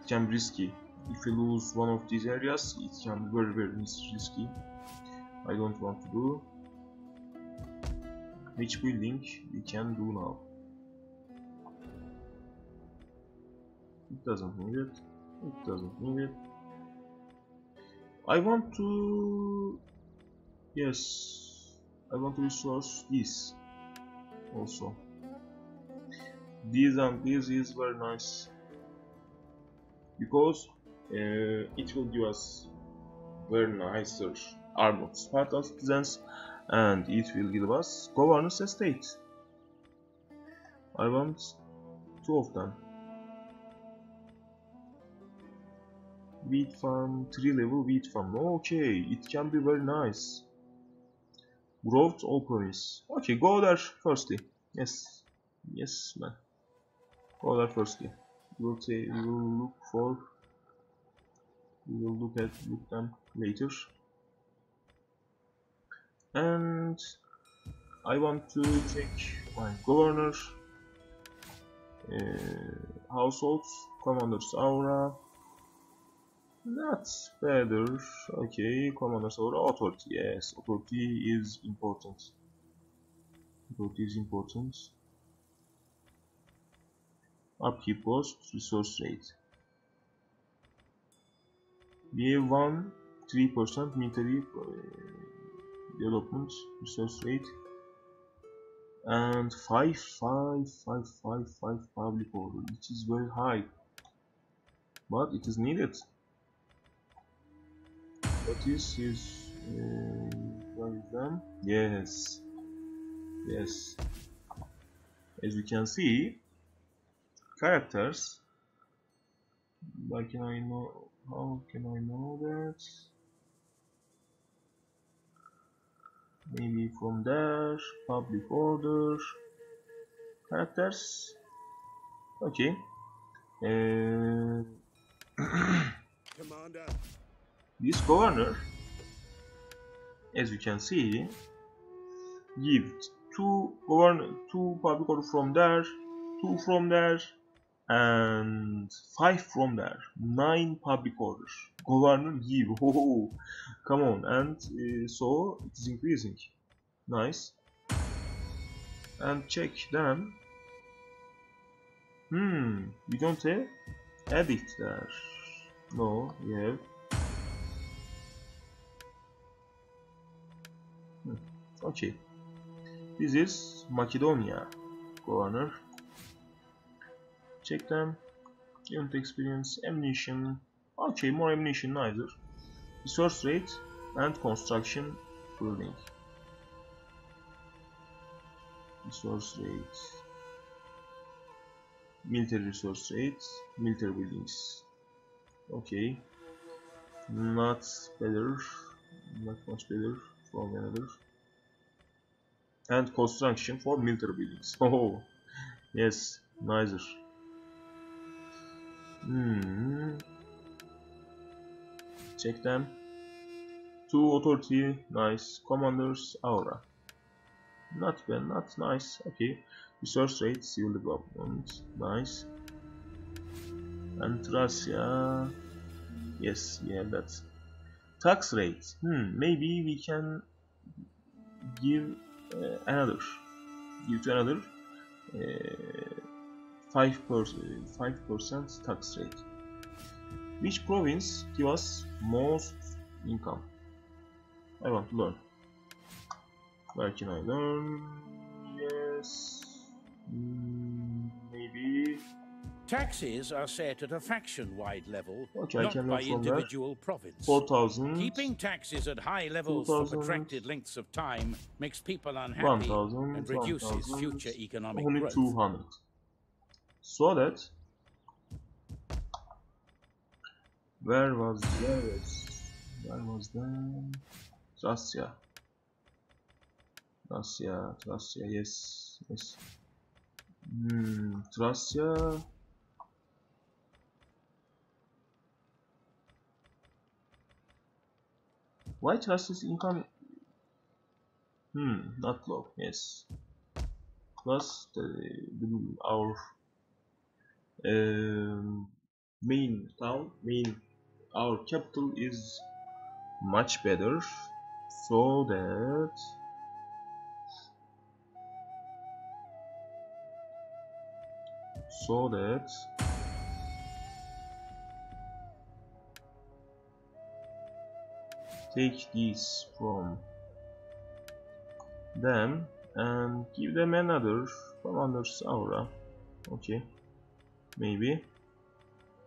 [SPEAKER 1] It can be risky. If we lose one of these areas it can be very very risky. I don't want to do. Which building we can do now. It doesn't need it. It doesn't need it. I want to yes. I want to resource this also. This and this is very nice. Because uh, it will give us very nicer armored Spartan citizens and it will give us governor's estate I want two of them. Wheat farm 3 level wheat farm. Okay it can be very nice growth all promise okay go there firstly. Yes. Yes man. Go there firstly. We will say we will look for we will look at look them later. And I want to check my governor uh, households commander's aura that's better. Okay, commanders or authority. Yes, authority is important. Authority is important. Upkeep cost, resource rate. We have one, three percent military uh, development resource rate, and five, five, five, five, five public order, which is very high, but it is needed. What is his uh, one? Yes, yes. As you can see, characters. Why can I know? How can I know that? Maybe from there, public order, characters. Okay. Uh,
[SPEAKER 4] Commander.
[SPEAKER 1] This governor as you can see gives two govern two public order from there two from there and five from there nine public orders governor give. Oh come on. And uh, so it is increasing. Nice. And check them. Hmm we don't have edit there no we have Okay. This is Macedonia. Governor. Check them. Unit experience, ammunition. Okay, more ammunition neither. Resource rate and construction building. Resource rate. Military resource rate. Military buildings. Okay. Not better. Not much better from another and construction for military buildings. Oh, yes, neither. Hmm. Check them. Two authority, nice. Commanders, aura. Not bad, not nice. Okay. Resource rate, civil development, nice. And Russia. Yes, yeah, that's tax rate. Hmm, maybe we can give another give to another uh, five percent five percent tax rate. Which province give us most income? I want to learn. Where can I learn? Yes, mm,
[SPEAKER 7] Taxes are set at a faction-wide level,
[SPEAKER 1] Okay,
[SPEAKER 7] not by
[SPEAKER 1] note from there.
[SPEAKER 7] individual province.
[SPEAKER 1] 4000
[SPEAKER 7] Keeping taxes at high levels for
[SPEAKER 1] 2000,
[SPEAKER 7] protracted lengths of time makes people unhappy
[SPEAKER 1] 1000
[SPEAKER 7] and reduces
[SPEAKER 1] 1000,
[SPEAKER 7] future economic
[SPEAKER 1] only
[SPEAKER 7] growth.
[SPEAKER 1] 200 so that? Where was was where was that Trasya Trasya Trasya yes yes. Hmm Trasya why Trasya's income? Hmm not low yes. Plus the, the our um, main town main our capital is much better. So that so that take these from them and give them another commander's aura okay maybe.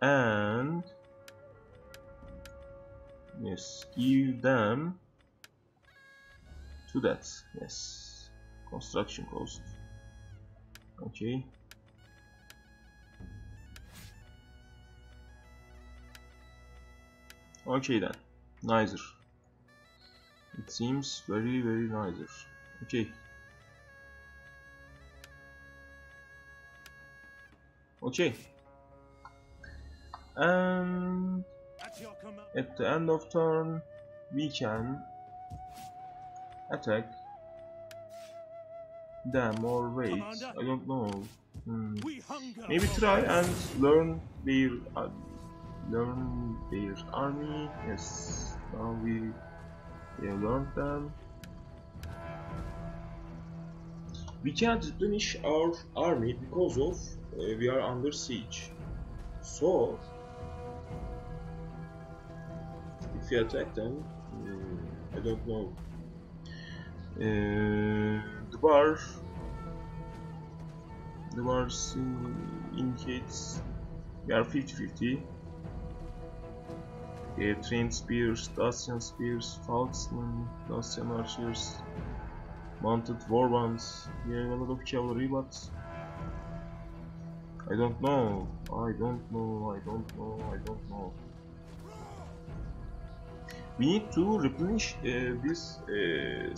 [SPEAKER 1] And yes give them to that. Yes construction cost. Okay. Okay then nicer it seems very very nicer okay. Okay. And at the end of turn we can attack them or wait. I don't know. Hmm. Maybe try and learn their uh, learn their army. Yes. Now we have learned them we can't replenish our army because of uh, we are under siege. So if we attack them hmm, I don't know. Uh, the bar the bars in, indicates we are 50-50 trained spears, Dacian spears, Falxmen, Dacian archers, mounted warbands. Have a lot of cavalry, but I don't know. I don't know. I don't know. I don't know. We need to replenish uh, this uh,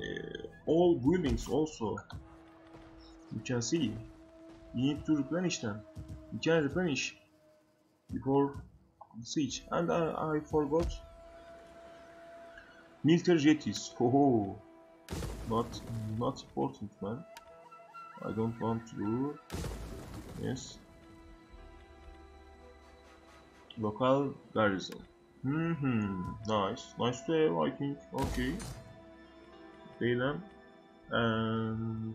[SPEAKER 1] uh, all buildings also. You can see. We need to replenish them. We can replenish before And I, I forgot military jetties. Oh, not not important, man. I don't want to do. Yes. Local garrison. Hmm, nice, nice to have. I think. Okay. Okay. And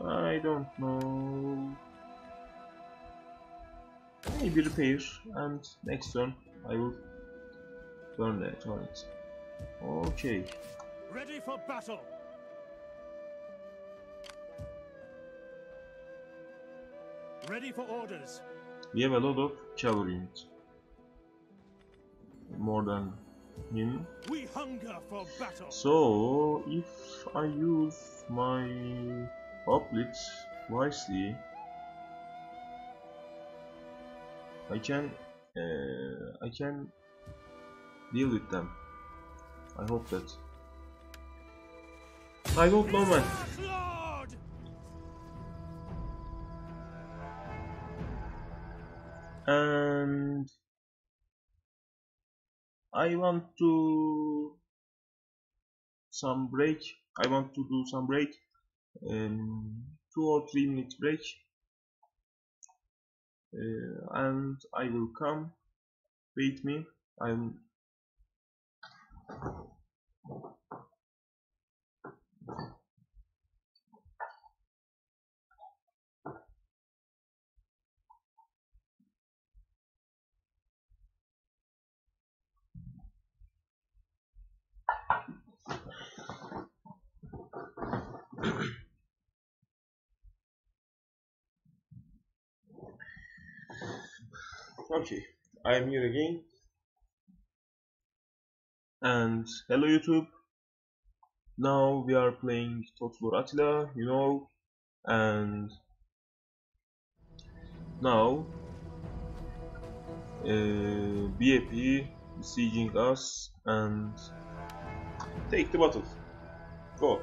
[SPEAKER 1] uh, I don't know. Maybe repair, and next turn I will turn that on it. Okay.
[SPEAKER 2] Ready for battle. Ready for orders.
[SPEAKER 1] We have a lot of cavalry units. More than him.
[SPEAKER 2] We hunger for battle.
[SPEAKER 1] So, if I use my hoplite wisely, I can uh, I can deal with them. I hope that. I don't know, man. And I want to some break. I want to do some break, um, two or three minutes break, uh, and I will come. Wait me. I'm Okay, I am here again. And hello YouTube. Now we are playing Total War Attila, you know, and now uh, BAP besieging us and take the battle. Go.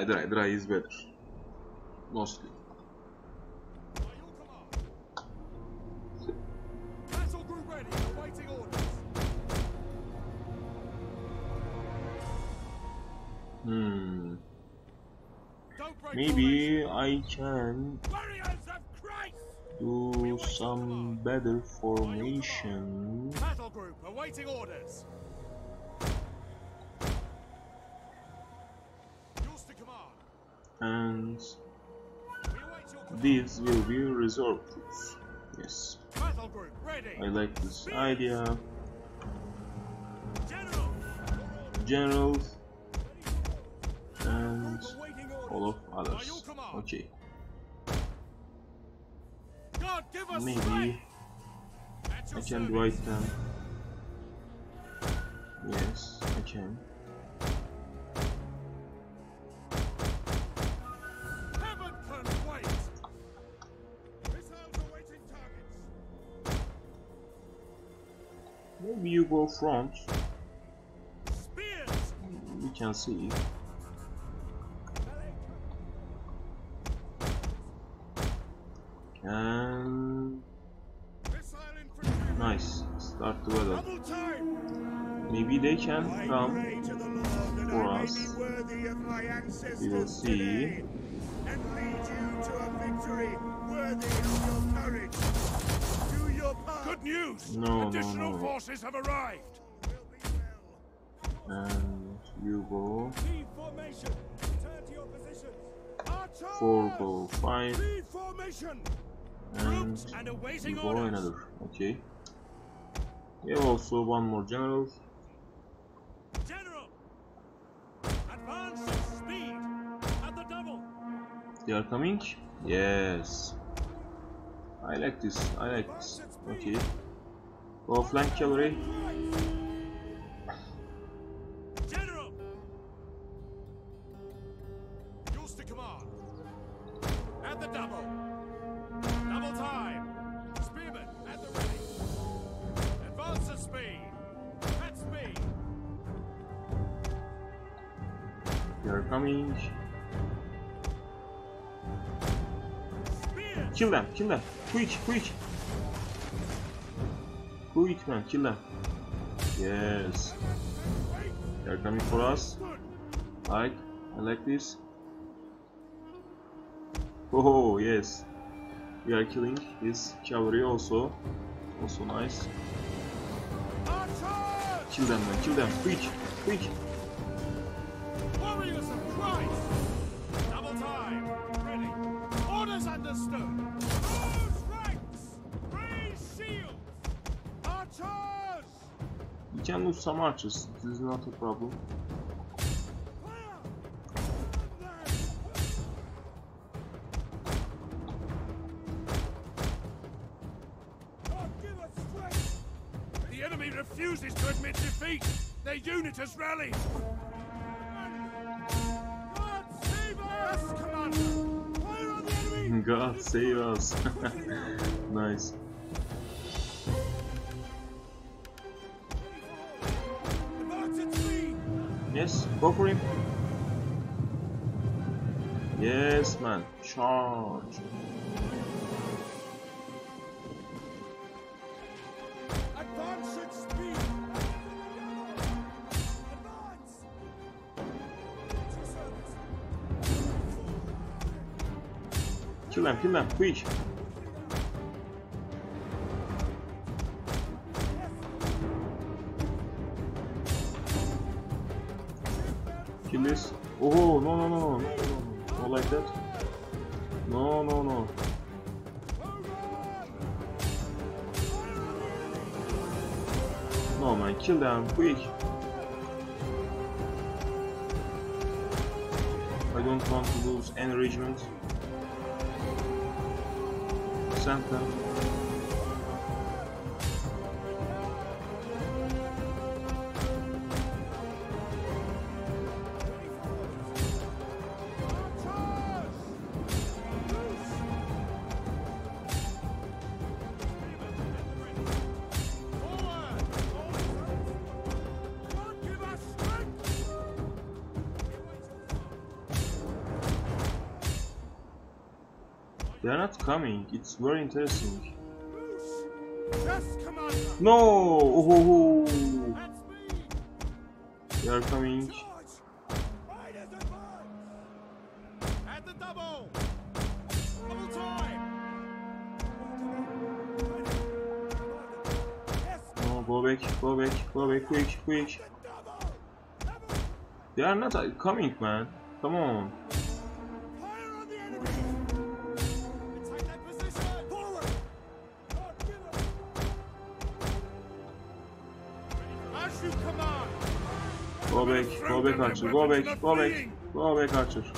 [SPEAKER 1] Dry, dry, dry is better. Mostly. Hmm. Maybe I can do some better formation.
[SPEAKER 4] Battle group awaiting orders.
[SPEAKER 1] These will be resolved. Yes,
[SPEAKER 4] Battle group ready.
[SPEAKER 1] I like this idea. Generals and all of others. Okay,
[SPEAKER 4] God give us
[SPEAKER 1] maybe I can write them. Yes, I can. You go front. We can see. And nice. Start.
[SPEAKER 4] Double time.
[SPEAKER 1] Maybe they can come.
[SPEAKER 4] to
[SPEAKER 1] for us. We will see.
[SPEAKER 4] News.
[SPEAKER 1] No, no,
[SPEAKER 4] Additional
[SPEAKER 1] no.
[SPEAKER 4] forces have arrived. Will be well.
[SPEAKER 1] And you go.
[SPEAKER 4] Lead formation. Return to your positions. Archers.
[SPEAKER 1] Four go five. And
[SPEAKER 4] and
[SPEAKER 1] you go another. Okay. We have also one more general.
[SPEAKER 4] General. Advance speed. At the double.
[SPEAKER 1] They are coming? Yes. I like this. I like this. Okay. Go flank cavalry.
[SPEAKER 4] General! Yours to command. At the double. Double time. Spearmen at the ready. Advance at speed. At speed.
[SPEAKER 1] They are coming. Kill them. Kill them. Quick. Quick. Quick man. Kill them. Yes. They are coming for us. Like. I like this. Oh yes. We are killing his cavalry also. Also nice. Kill them man. Kill them. Quick. Quick. Can lose some archers. This is not a problem.
[SPEAKER 4] The enemy refuses to admit defeat. Their unit has rallied. God save us, Commander! Fire on the enemy!
[SPEAKER 1] God save us. nice. Yes, go for him. Yes, man. Charge.
[SPEAKER 4] Advance! Advance!
[SPEAKER 1] Kill them, kill them, quick. No, no, no, no, no, no, no, not like that. No, no, no. No, man, kill them, quick. I don't want to lose any regiment. Send them. They are not coming. It's very interesting.
[SPEAKER 4] Yes,
[SPEAKER 1] No! Oh, oh, oh. They are coming.
[SPEAKER 4] Riders! At the double! Double!
[SPEAKER 1] No, go back, go back, go back, quick, quick. They are not coming, man. Come on. back hatcher, go Gobe kaçır, gobe, gobe, gobe kaçır.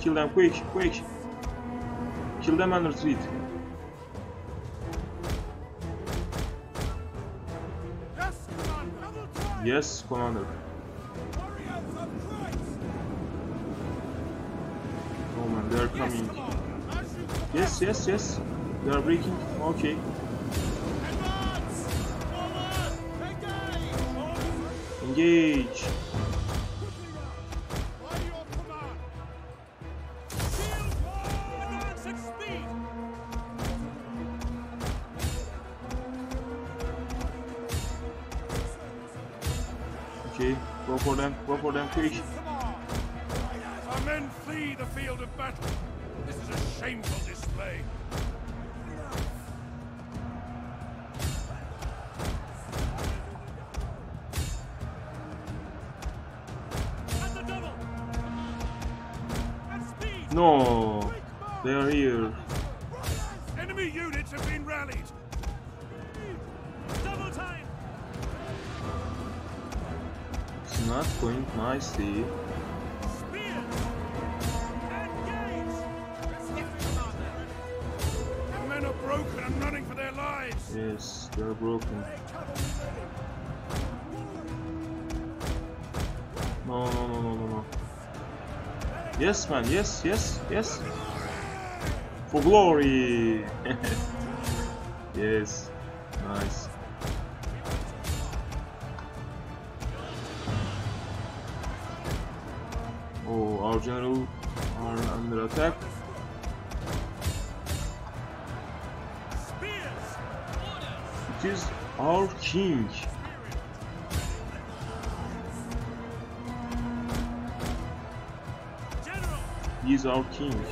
[SPEAKER 1] Kill them quick, quick. Kill them and retreat.
[SPEAKER 4] Yes, commander.
[SPEAKER 1] Oh man, they are coming. Yes, yes, yes. They are breaking. Okay.
[SPEAKER 4] Speed!
[SPEAKER 1] Okay. Go for them. Go for them quick. Yes, they are broken. No, no, no, no, no, no. Yes, man. Yes, yes, yes. For glory. yes. Our king.
[SPEAKER 4] General!
[SPEAKER 1] He our king.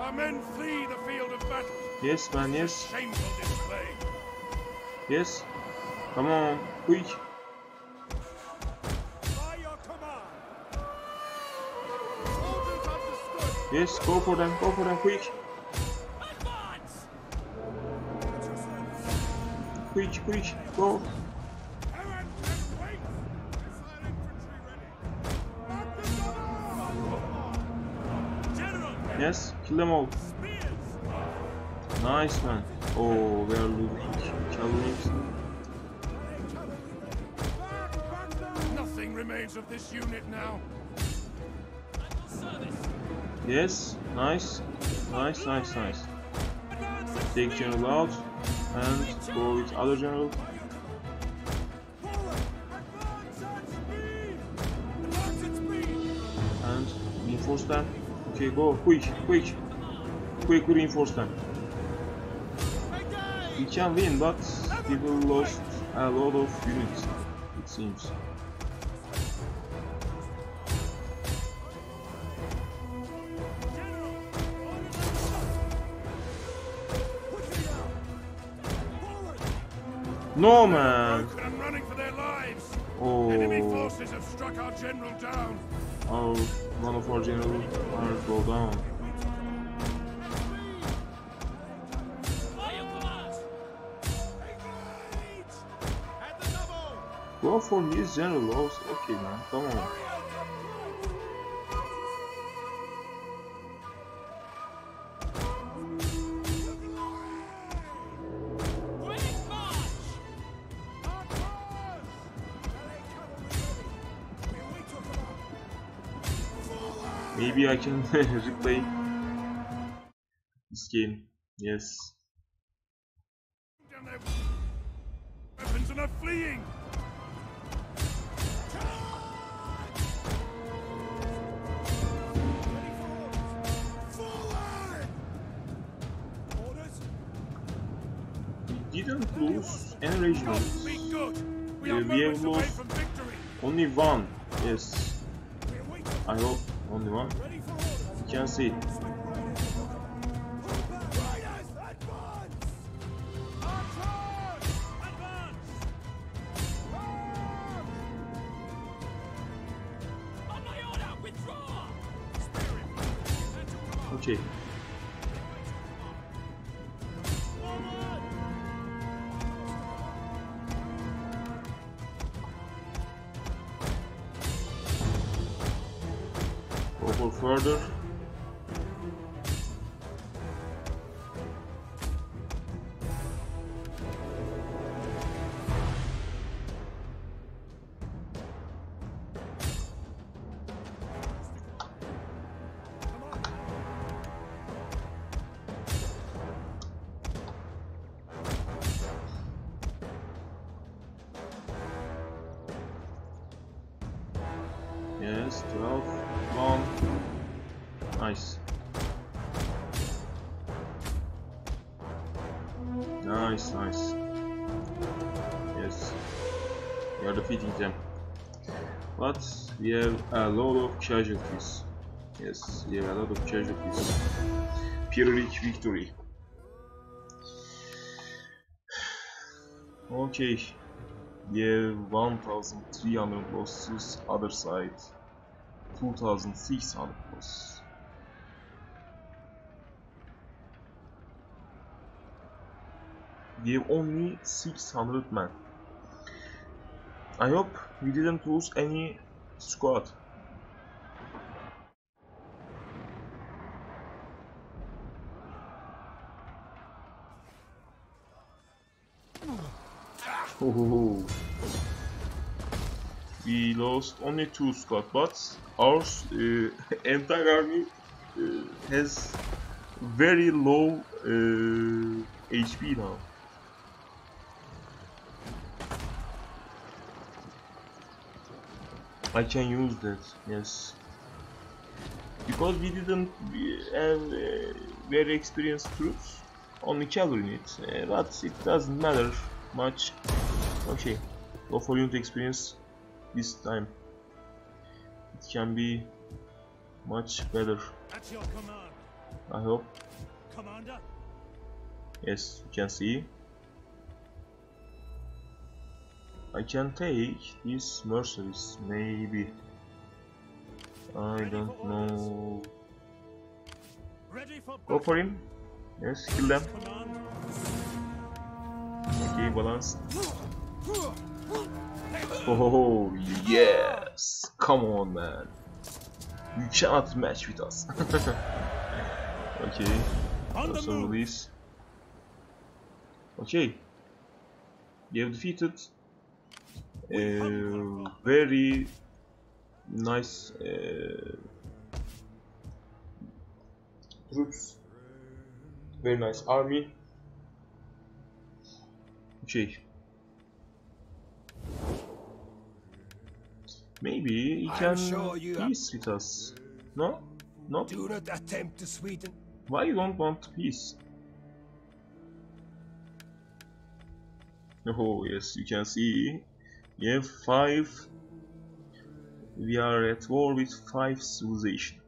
[SPEAKER 4] Our men flee the field of battle.
[SPEAKER 1] Yes, man. Yes.
[SPEAKER 4] Shameful display.
[SPEAKER 1] Yes. Come on, quick.
[SPEAKER 4] By your command.
[SPEAKER 1] Yes, go for them. Go for them, quick.
[SPEAKER 4] The double! General!
[SPEAKER 1] Yes, kill them all. Nice, man. Oh, we are losing. Challenge.
[SPEAKER 4] Nothing remains of this unit now.
[SPEAKER 1] Yes, nice. Nice, nice, nice. Take general out and with other general. And reinforce them. Okay, go quick, quick, quick, reinforce them. We can win, but will lost a lot of units. It seems. No man.
[SPEAKER 4] Broken and running for their lives. Oh. Enemy
[SPEAKER 1] Oh,
[SPEAKER 4] forces have struck our general down.
[SPEAKER 1] our one of our general are go down.
[SPEAKER 4] Engage! At the double.
[SPEAKER 1] Go for his general loss. Okay man, come on. Maybe I can replay this game. Yes.
[SPEAKER 4] Weapons and are fleeing.
[SPEAKER 1] We didn't lose any regionals.
[SPEAKER 4] Be. We
[SPEAKER 1] Yeah,
[SPEAKER 4] are
[SPEAKER 1] we have lost-
[SPEAKER 4] victory.
[SPEAKER 1] Only one. Yes. I hope only one.
[SPEAKER 4] ready for orders.
[SPEAKER 1] A lot of casualties. Yes, yeah, a lot of casualties. Pyrrhic victory. Okay, have 1300 losses, other side 2600 losses. We have only 600 men. I hope we didn't lose any squad. Oh, we lost only two squad, but our uh, entire army uh, has very low uh, HP now. I can use that, yes. Because we didn't have uh, very experienced troops, only cavalry units, uh, but it doesn't matter much. Okay, go for unit experience this time. It can be much better,
[SPEAKER 2] At your command,
[SPEAKER 1] I hope.
[SPEAKER 2] Commander.
[SPEAKER 1] Yes, you can see. I can take these mercenaries, maybe. I don't know.
[SPEAKER 2] Ready for
[SPEAKER 1] Go for him. Yes, kill them. Okay, balance. Oh, yes! Come on, man. You cannot match with us. okay, also release. Okay, you have defeated a very nice uh, troops, very nice army. Okay. Maybe he can
[SPEAKER 6] sure you
[SPEAKER 1] peace with us. No? No?
[SPEAKER 6] Do not attempt to sweeten.
[SPEAKER 1] Why you don't want peace? Oh yes, you can see we have five. We are at war with five civilization.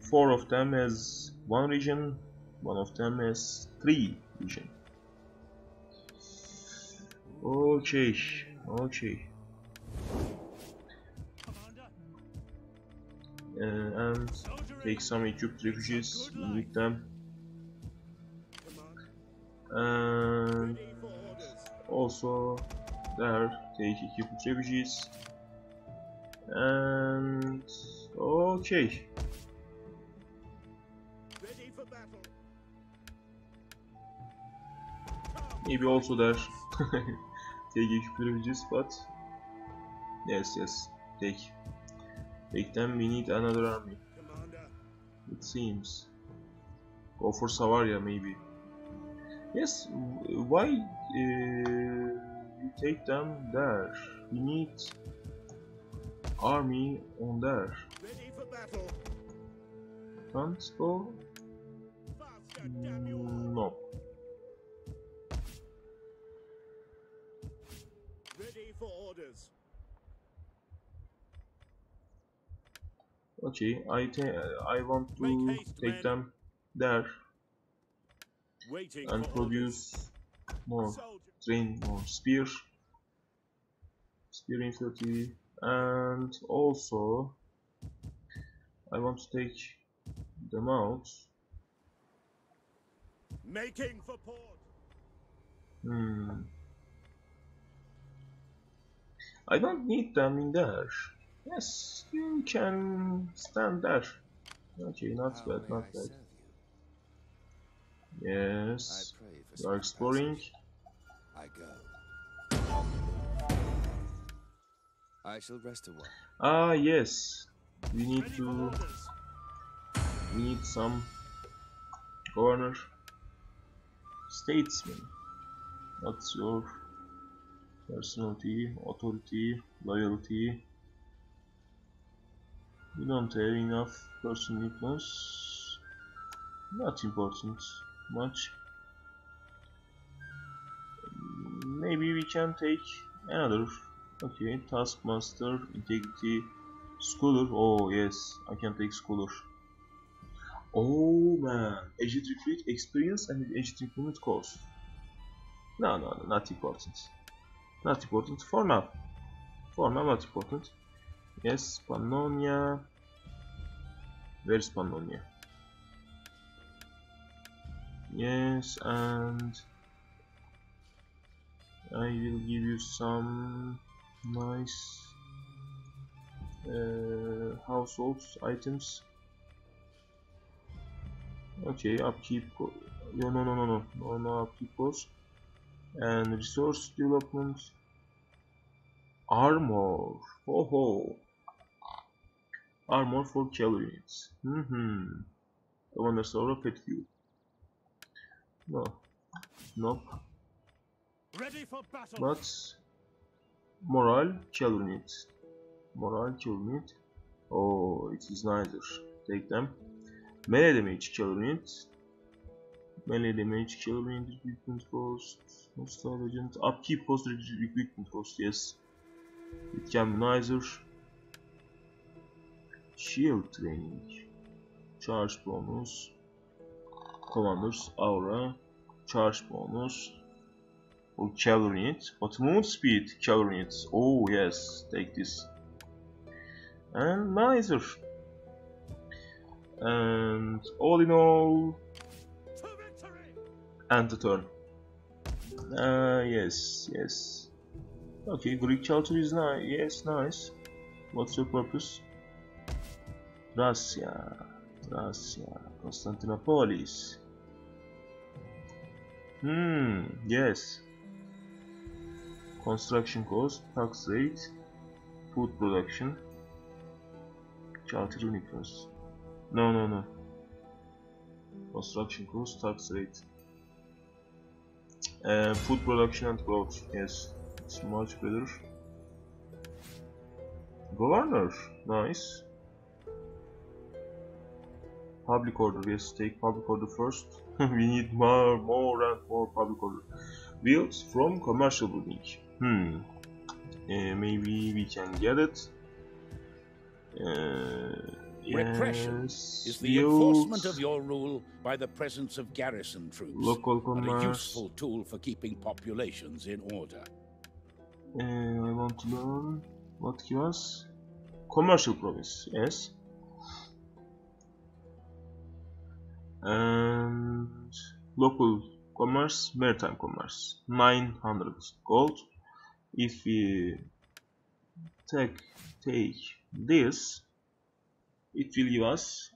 [SPEAKER 1] Four of them has one region, one of them has three region. Okay, okay. Uh, and take some equipped refugees with them. And also there take equipped refugees. And okay. Maybe also there take equipped refugees, but yes, yes, take. Take them. We need another army. It seems. Go for Savaria maybe. Yes. Why uh, you take them there? We need army on there. Can't go. Mm, No. Okay. I I want to take them there and produce more. train or spear spear infantry and also I want to take them out
[SPEAKER 4] Making for port.
[SPEAKER 1] hmm I don't need them in there yes you can stand there okay not bad not bad yes you are exploring
[SPEAKER 8] I go. I shall rest a while.
[SPEAKER 1] ah yes we need to. We need some governor statesman. What's your personality, authority, loyalty? We don't have enough personal influence. Not important much. Maybe we can take another. Okay, taskmaster, integrity, scholar. Oh yes, I can take scholar. Oh man, agent recruit experience and agent recruitment course. No, no, no, not important. Not important for now. For now, not important. Yes, Pannonia. Where's Pannonia? Yes, and I will give you some nice uh, household items. Okay, upkeep. No, no, no, no, no, no, no upkeep cost. And resource development. Armor. Oh, Ho ho. Armor for cavalry. Mm-hmm. Commander Saura pet fuel. No. Nope.
[SPEAKER 4] Ready for battle.
[SPEAKER 1] But morale unit. Morale unit. Oh, it is neither. Take them. Melee damage unit. Melee damage cavalry unit recruitment cost. Hostile agent. Upkeep cost re- recruitment cost. Yes. It can be neither. Shield training. Charge bonus. Commanders aura. Charge bonus. For cavalry unit. But movement speed cavalry units. Oh yes, take this. And neither. And all in all, and the turn. Uh, yes, yes. Okay, Greek culture is nice. Yes, nice. What's your purpose? Russia, Russia, Constantinopolis. Hmm, yes. Construction cost, tax rate, food production, charter universe. No, no, no. Construction cost, tax rate. Uh, food production and growth. Yes, it's much better. Governor, nice. Public order, yes, take public order first. we need more, more and more public order. Wheels from commercial building. Hmm. Uh, maybe we can get it. Uh,
[SPEAKER 7] Repression
[SPEAKER 1] yes,
[SPEAKER 7] is the enforcement of your rule by the presence of garrison troops.
[SPEAKER 1] local
[SPEAKER 7] and a useful tool for keeping populations in order.
[SPEAKER 1] Uh, I want to learn what he was. Commercial province, yes. And local commerce, maritime commerce, 900 gold. If we take take this, it will give us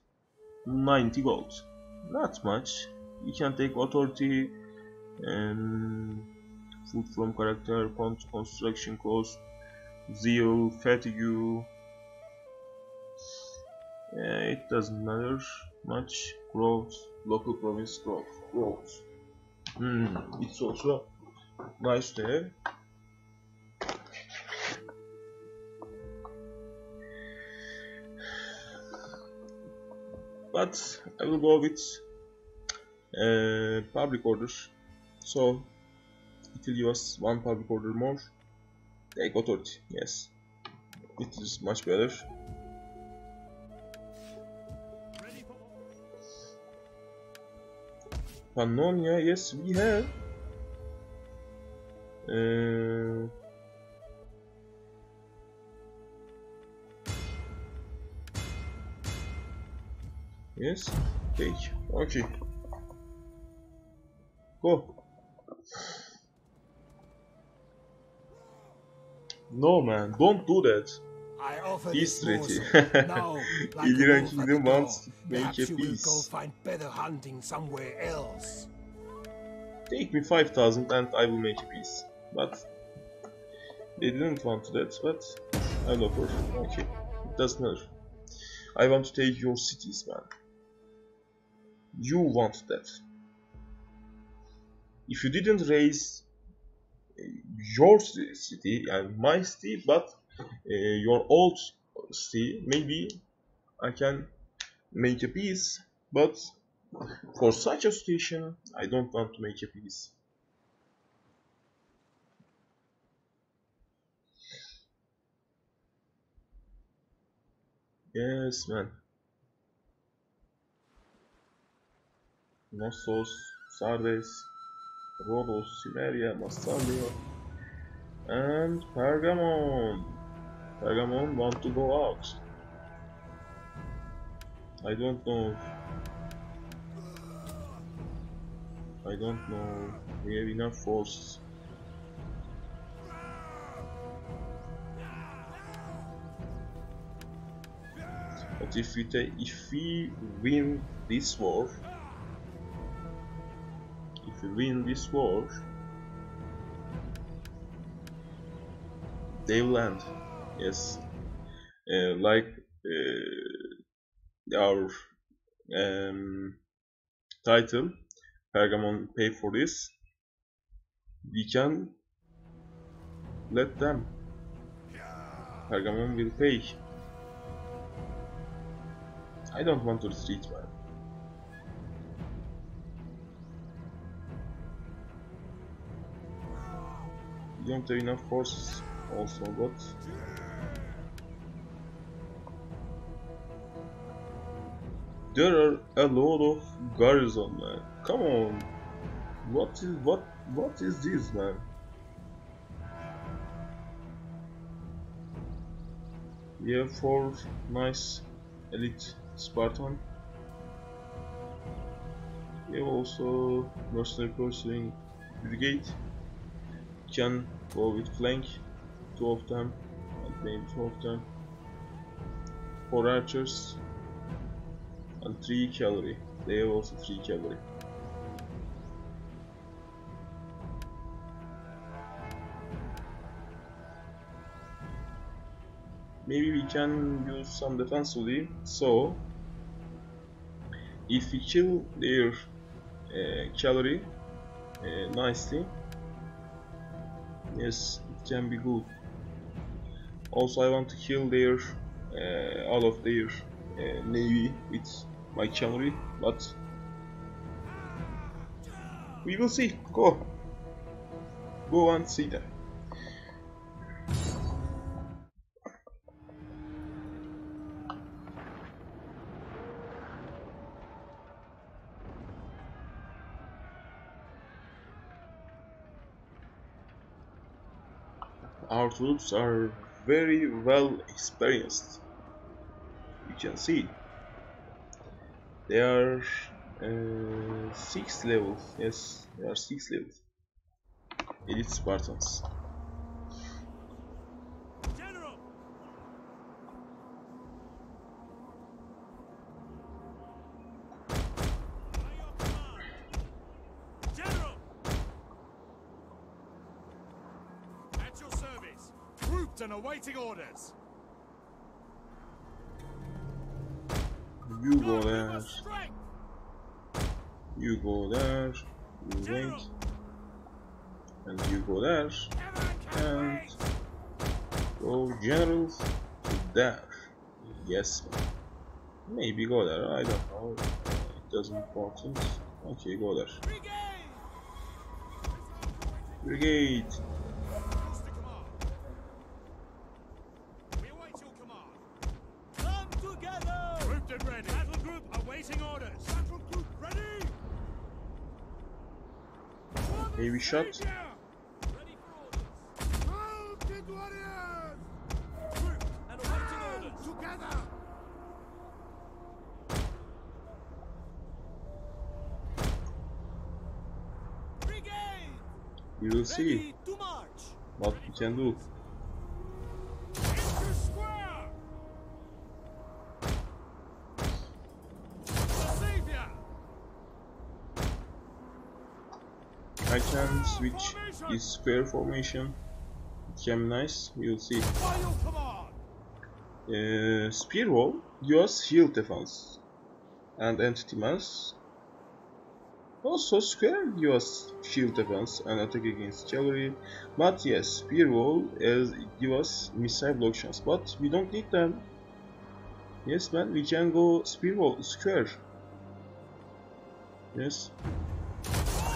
[SPEAKER 1] 90 gold. Not much. you can take authority and food from character, con construction cost, zeal, fatigue. Yeah, it doesn't matter much. Growth, local province growth, growth. Hmm, it's also nice to have. But I will go with uh, public order. So it will give us one public order more. Take authority, yes. It is much better. Pannonia, yes, we have. Uh, yes, take. Okay. Go. No man, don't do that.
[SPEAKER 6] I offer
[SPEAKER 1] Peace
[SPEAKER 6] this
[SPEAKER 1] treaty.
[SPEAKER 6] morsel. Now, like wolf at
[SPEAKER 1] Kingdom
[SPEAKER 6] the
[SPEAKER 1] make
[SPEAKER 6] perhaps
[SPEAKER 1] a
[SPEAKER 6] you will go find better hunting somewhere else.
[SPEAKER 1] Take me 5000 and I will make a peace. But they didn't want that, but I'll offer. Okay, it doesn't matter. I want to take your cities, man. You want that. If you didn't raise your city and my city, but Uh, your old city, maybe I can make a peace. But for such a situation, I don't want to make a peace. Yes, man. Knossos, Sardes, Rhodos, Cimmeria, Massalia, and Pergamon. Pergamon want to go out. I don't know. I don't know. We have enough force. But if we take, if we win this war, if we win this war, they will land. Yes, uh, like uh, our um, title, Pergamon pay for this. We can let them. Pergamon will pay. I don't want to retreat, man. Don't have enough forces, also, but there are a lot of garrison, man. Come on, what is what what is this, man? Have four nice elite Spartan. We have also mercenary pursuing brigade. Can go with flank, two of them, and maybe two of them. Four archers and three cavalry. They have also three cavalry. maybe we can use some defensively so if we kill their uh, cavalry uh, nicely yes it can be good also I want to kill their uh, all of their uh, navy with my cavalry but we will see. Go. Go and see that. Our troops are very well experienced. You can see they are uh, six levels. Yes, they are six levels. Elite Spartans.
[SPEAKER 2] General! By your command! General!
[SPEAKER 4] At your service. Grouped and awaiting orders.
[SPEAKER 1] You go there. You wait. And you go there. And go generals to there. Yes. Maybe go there. I don't know. Uh, it doesn't important. Okay, go there.
[SPEAKER 2] Brigade!
[SPEAKER 1] Heavy shot.
[SPEAKER 2] Ready for orders!
[SPEAKER 4] Grouped warriors.
[SPEAKER 1] Switch this square formation. Be nice. Will see. Uh, spear wall us shield defense and entity mass. Also, square us shield defense and attack against cavalry. But yes, spear wall is give us missile block chance, but we don't need them. Yes, man, we can go spear wall square. Yes,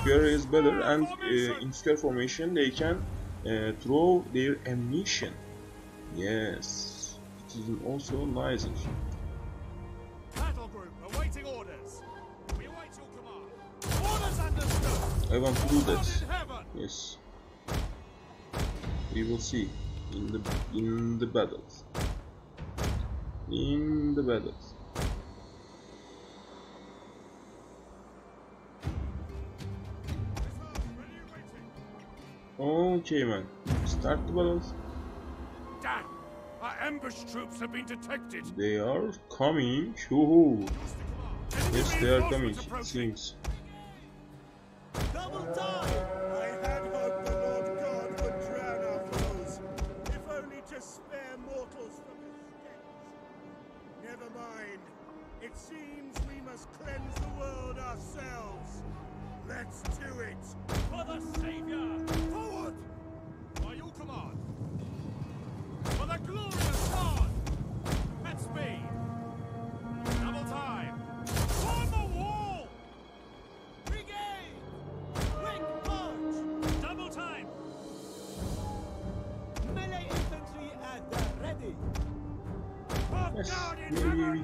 [SPEAKER 1] square is better, and uh, in square formation they can uh, throw their ammunition. Yes, it is also nicer.
[SPEAKER 4] Battle group awaiting orders. We await your command. Orders understood.
[SPEAKER 1] I want to do that. Yes. We will see in the in the battles. In the battles.
[SPEAKER 4] Waiting.
[SPEAKER 1] Okay, man. Start the.
[SPEAKER 4] Damn. Our ambush troops have been detected.
[SPEAKER 1] They are coming. Woohoo. Yes, they are coming. It seems.
[SPEAKER 2] Double time!
[SPEAKER 6] I had hoped the Lord God would drown our foes, if only to spare mortals from his stench. Never mind. It seems we must cleanse the world ourselves. Let's do it.
[SPEAKER 2] For the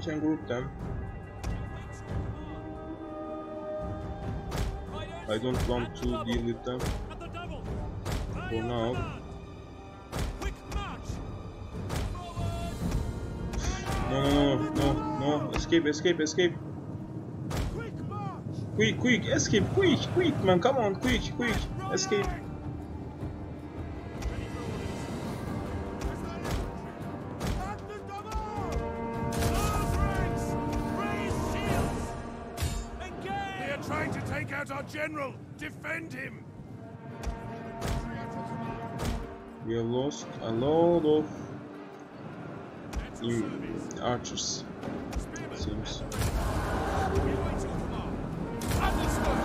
[SPEAKER 1] them. I don't want to deal with them. For now. No, no, no, no, no. Escape, escape, escape.
[SPEAKER 4] Quick,
[SPEAKER 1] quick, escape, quick, quick, man. Come on, quick, quick. Escape. Lost a lot of
[SPEAKER 4] At your
[SPEAKER 1] in
[SPEAKER 4] service.
[SPEAKER 1] archers. Seems.
[SPEAKER 4] we await your command. Understood!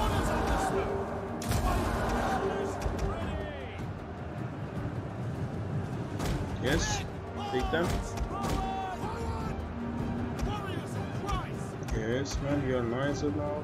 [SPEAKER 4] Orders understood! Orders ready!
[SPEAKER 1] Yes, take them.
[SPEAKER 4] Forward! Warriors of Christ!
[SPEAKER 1] Yes, man, we are nicer now.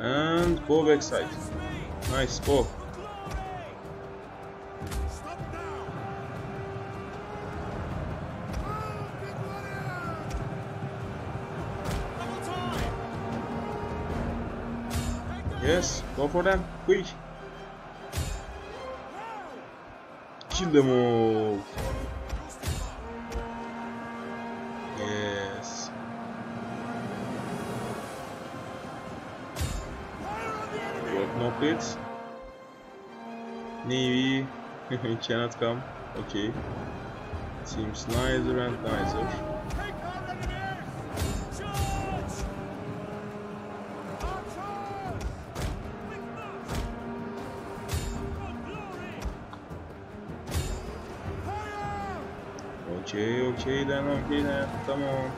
[SPEAKER 4] And go backside.
[SPEAKER 9] At speed!
[SPEAKER 4] Nice, go. Go for them, quick. Kill them all. Yes. Got no hits. Navy cannot come. Okay. Seems nicer and nicer.
[SPEAKER 9] Fire!
[SPEAKER 4] Okay, okay then, okay then. Come on.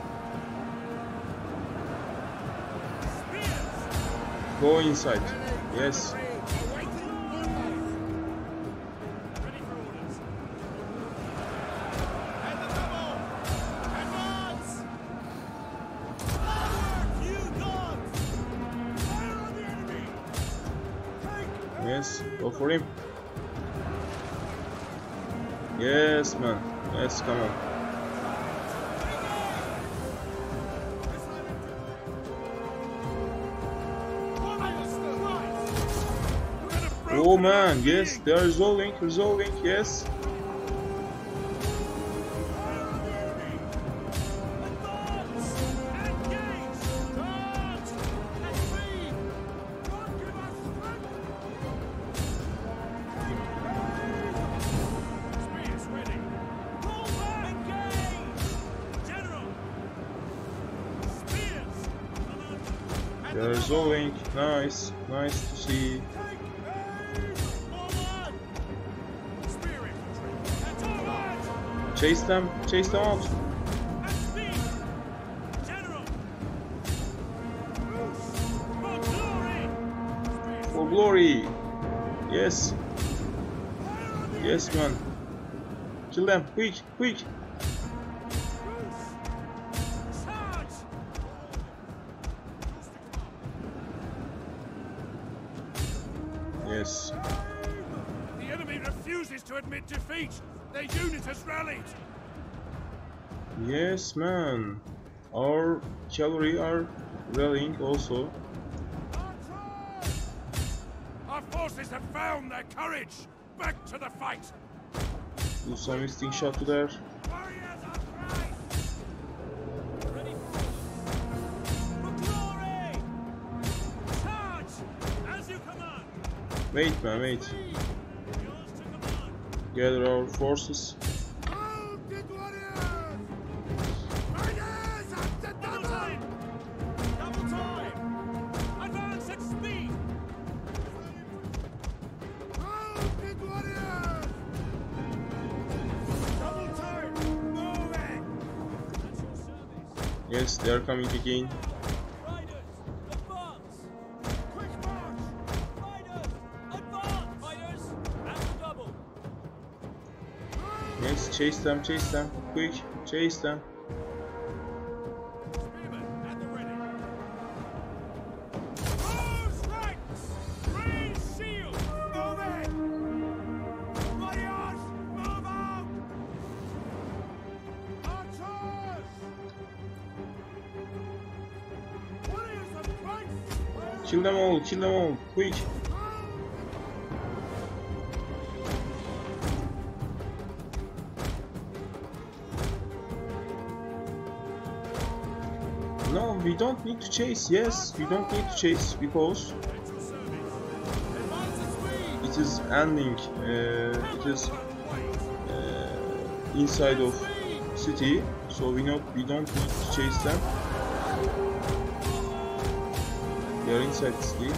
[SPEAKER 9] Spears!
[SPEAKER 4] Go inside. Yes. Oh man, yes, they are resolving, resolving, yes. Them, chase out. For glory. Yes. Yes, man. Kill them, quick, quick. Yes.
[SPEAKER 9] The enemy refuses to admit defeat. Their unit has rallied.
[SPEAKER 4] Yes, man. Our cavalry are rallying also.
[SPEAKER 9] Our forces have found their courage. Back to the fight.
[SPEAKER 4] Do some instinct shot to there.
[SPEAKER 9] Warriors of Christ. Ready for glory. Charge as you command.
[SPEAKER 4] Wait, man, wait.
[SPEAKER 9] Yours to command.
[SPEAKER 4] Gather our forces. They are coming again. Yes, chase them, chase them. Quick, chase them. Kill them all, kill them all. Quick. No, we don't need to chase. Yes, we don't need to chase because it is ending. Uh, it is uh, inside of city, so we not we don't need to chase them.
[SPEAKER 1] We are inside gate.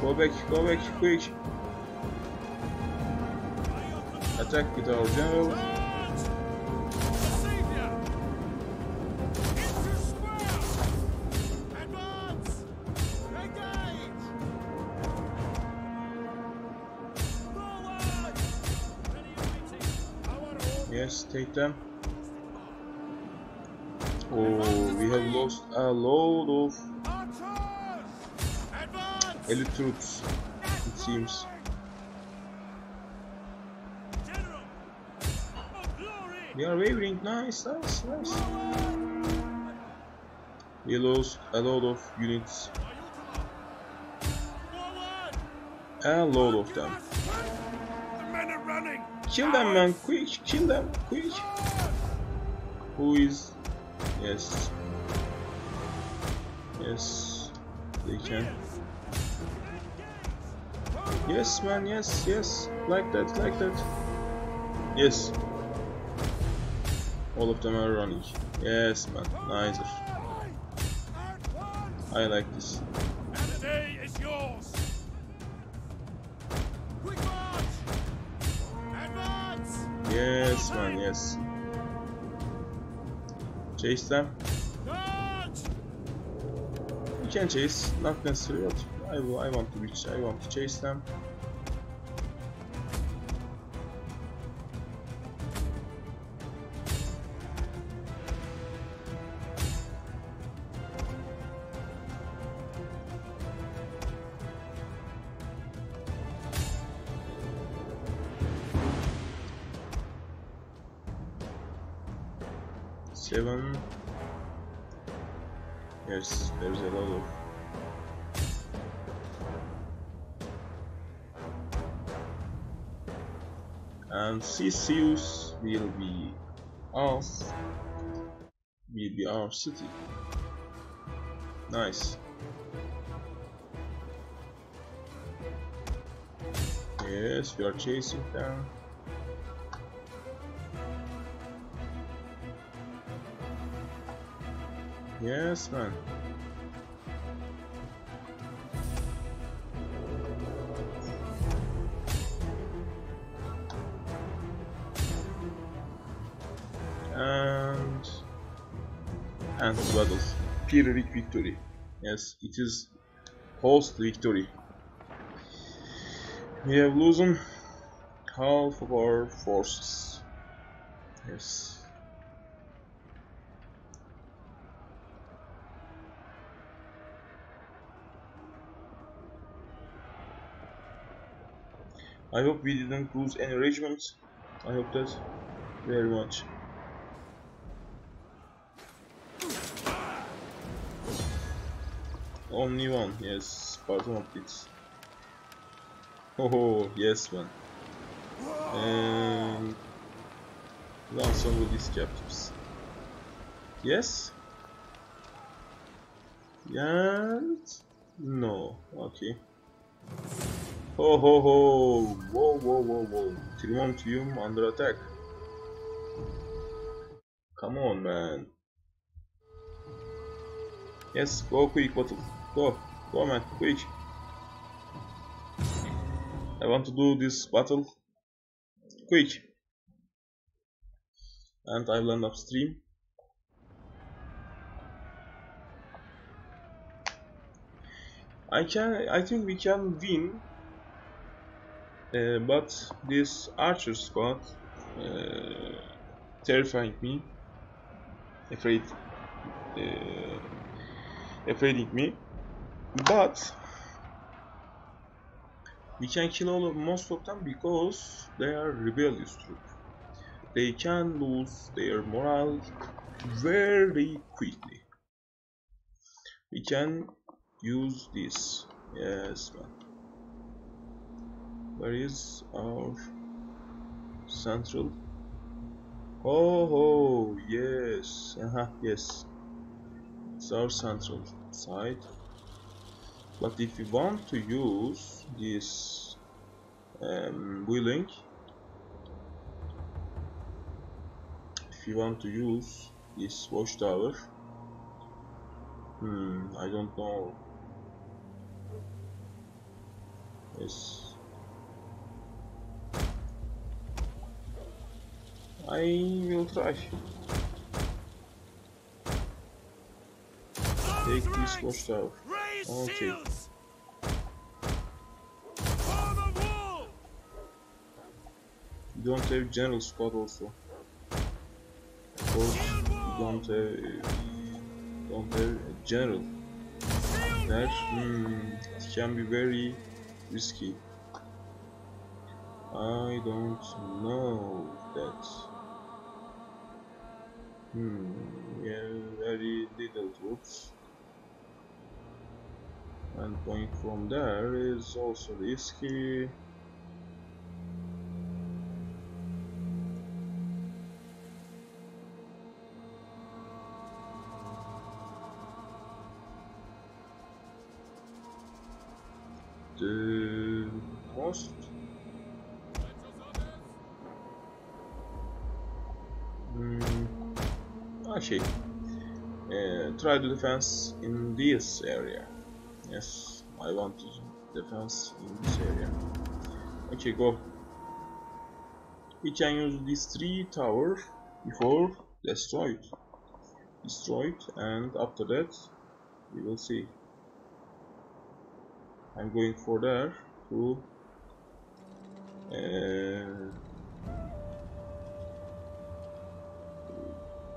[SPEAKER 1] Go back, go back, quick! Attack with our general. Take them. Oh, we have lost a load of elite troops, it seems. We are wavering, nice, nice, nice. We lost a lot of units, a lot of them. Kill them, man, quick, kill them, quick. Who is? Yes. Yes, they can. Yes, man, yes, yes, like that, like that. Yes. All of them are running. Yes, man, nice. I like this. Yes. Chase them. You can chase, not necessarily, but I, will- I want to reach, I want to chase them. Theseus will be um, ours will be our city. Nice. Yes we are chasing them. Yes man and battle Pyrrhic victory yes it is post victory we have losing half of our forces. Yes. I hope we didn't lose any regiments. I hope that very much Only one, yes, Spartan optics. Oh, ho, yes, man. And lance over these captives. Yes? And no, okay. Ho ho ho! Whoa whoa whoa whoa! Trimontium under attack. Come on, man. Yes, go quick, battle. Go, man, quick. I want to do this battle quick. And I land upstream. I can, I think we can win. Uh, but this archer squad uh, terrifying me. Afraid. Uh, afraiding me but we can kill all of most of them because they are rebellious troops they can lose their morale very quickly. We can use this. Yes man. Where is our central? Oh, oh yes. Uh -huh, yes. It's our central side but if you want to use this um, wheeling you want to use this watchtower. Hmm, I don't know. Yes. I will try. Take this watchtower. Okay.
[SPEAKER 2] shields! Form a wall!
[SPEAKER 1] You don't have general squad also. Of course, you don't have don't have a general. That hmm, can be very risky. I don't know that. Hmm, yeah, very little troops. And going from there is also risky. The most Hmm. Okay. Uh, try the defense in this area. Yes, I want to defense in this area. Okay, go. We can use these three towers before destroyed. Destroyed, and after that, we will see. I'm going for there to. Uh,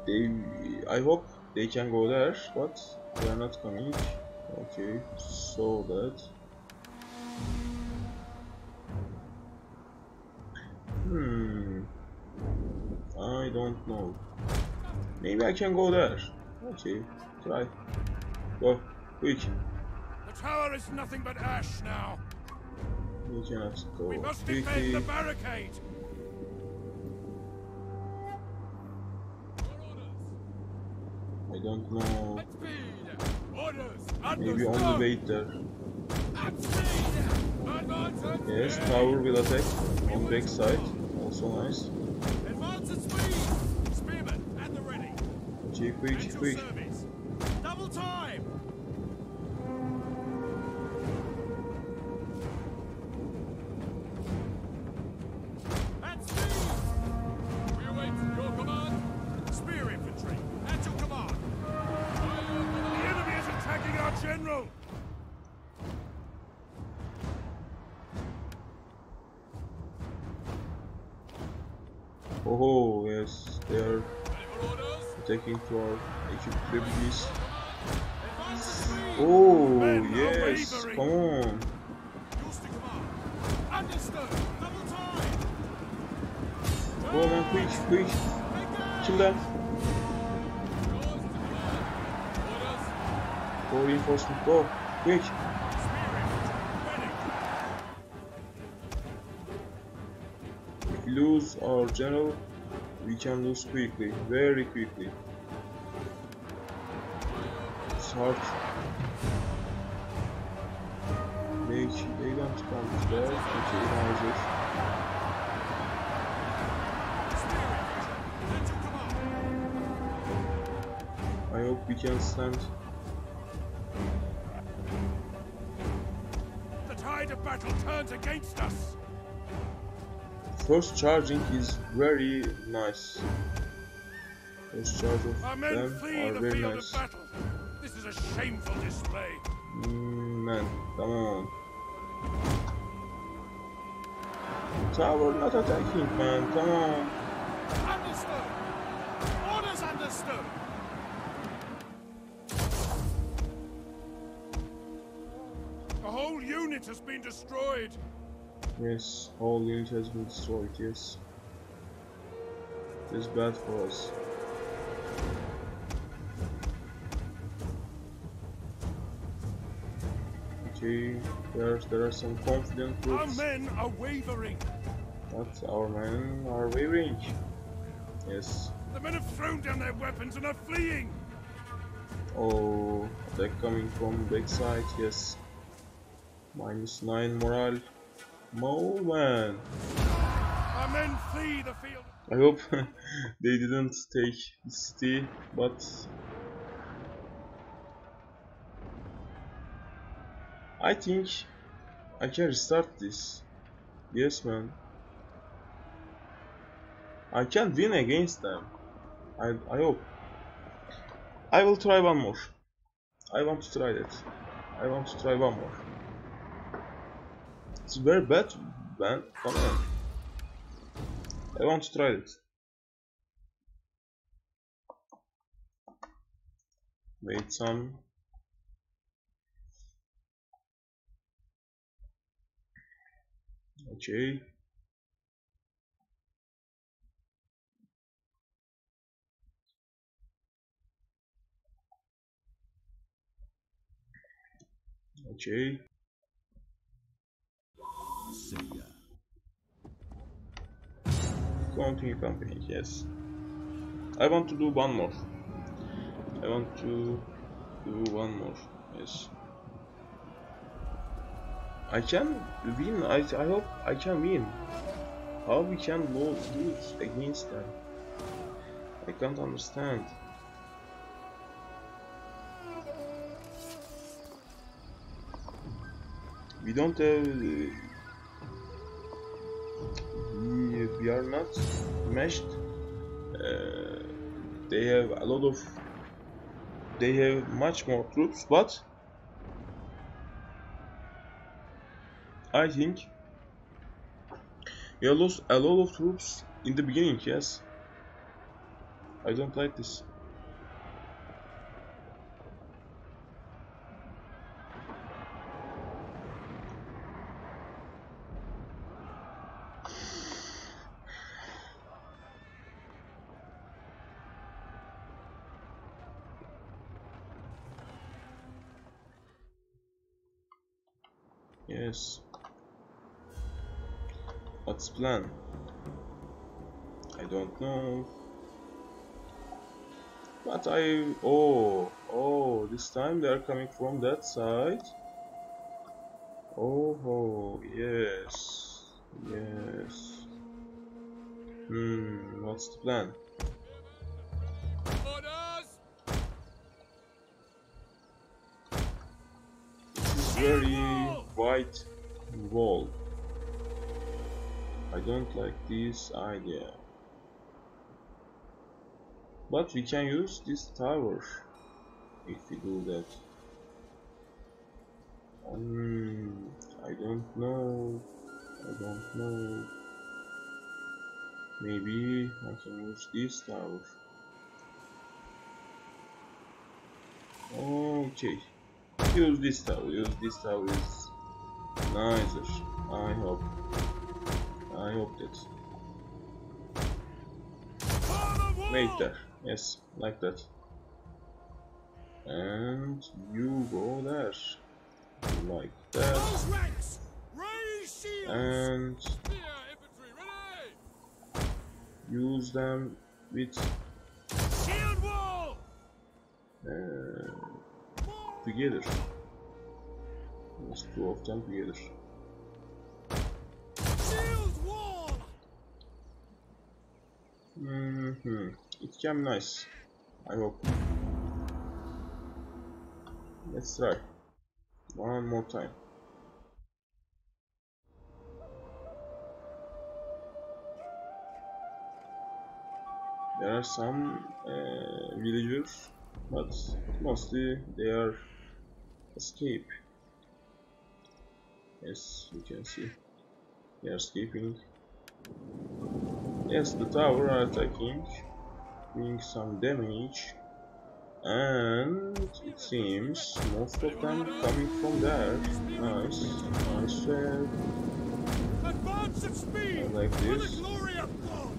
[SPEAKER 1] they I hope they can go there but they are not coming okay so that hmm I don't know maybe I can go there okay try go quick
[SPEAKER 4] The tower is nothing but ash now.
[SPEAKER 1] we cannot go
[SPEAKER 4] We must
[SPEAKER 1] quickly
[SPEAKER 4] defend the barricade.
[SPEAKER 1] I don't know
[SPEAKER 4] At speed. Orders.
[SPEAKER 1] Maybe on the way there
[SPEAKER 4] At speed. Advance at
[SPEAKER 1] yes tower will attack on back side also nice
[SPEAKER 4] Advance at speed. Spearmen at the ready.
[SPEAKER 1] quick
[SPEAKER 4] At
[SPEAKER 1] quick.
[SPEAKER 4] Double time.
[SPEAKER 1] Quick, them. Go reinforcement, go. Quick. If we lose our general, we can lose quickly, very quickly. It's hard. They, they don't come there. Okay, now I hope we can stand.
[SPEAKER 4] The tide of battle turns against us.
[SPEAKER 1] First charging is very nice. First charge of
[SPEAKER 4] Our men
[SPEAKER 1] them
[SPEAKER 4] flee
[SPEAKER 1] are
[SPEAKER 4] the
[SPEAKER 1] very
[SPEAKER 4] field
[SPEAKER 1] nice.
[SPEAKER 4] of battle. This is a shameful display.
[SPEAKER 1] Mm, man, come on. Tower not attacking, man, come on.
[SPEAKER 4] Understood. Orders understood. Whole unit has been destroyed.
[SPEAKER 1] Yes, whole unit has been destroyed, yes. It's bad for us. Okay, there, there are some confident
[SPEAKER 4] Our men are wavering.
[SPEAKER 1] but our men are wavering. Yes.
[SPEAKER 4] The men have thrown down their weapons and are fleeing.
[SPEAKER 1] Oh, they're coming from backside, yes. Minus 9 morale. Mo man.
[SPEAKER 4] Men flee the field.
[SPEAKER 1] I hope they didn't take the city, but I think I can restart this. Yes, man. I can win against them. I I hope. I will try one more. I want to try that. I want to try one more. It's very bad, man. Come on. I want to try it. Wait some. Okay. Okay. Continue campaign, yes. I want to do one more. I want to do one more, yes. I can win, I, I hope I can win. How we can lo- lose against them? I can't understand. We don't have uh, we, are not meshed. Uh, they have a lot of. They have much more troops, but I think we lost a lot of troops in the beginning. Yes, I don't like this. Yes. What's plan? I don't know. But I... Oh, oh, this time they are coming from that side. Oh, oh yes. Yes. Hmm, what's the plan? This is very white wall. I don't like this idea. But we can use this tower if we do that. Um, I don't know. I don't know. Maybe I can use this tower. Okay. Use this tower. Use this tower is nicer. I hope. I hope that. Wait there. Yes, like that. And you go there. Like that.
[SPEAKER 4] Those ranks! Raise shields!
[SPEAKER 1] And
[SPEAKER 4] Spear infantry ready!
[SPEAKER 1] use them with
[SPEAKER 4] Shield wall!
[SPEAKER 1] uh, together. Yes, two of them together. Hmm It can be nice. I hope. Let's try. One more time. There are some uh, villagers, but mostly they are escape. Yes, you can see. They are escaping. Yes, the tower are attacking, doing some damage, and it seems most of them coming from there. Nice, nice share.
[SPEAKER 4] Advance at speed!
[SPEAKER 1] I like
[SPEAKER 4] For the
[SPEAKER 1] this.
[SPEAKER 4] glory of God!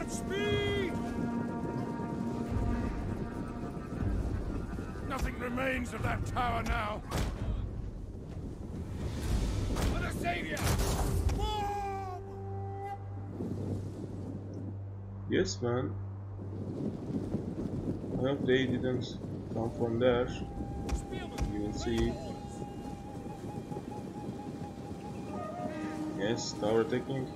[SPEAKER 4] At speed! Nothing remains of that tower now. For the Savior!
[SPEAKER 1] Yes, man. I hope they didn't come from there. You will see. Yes, tower attacking.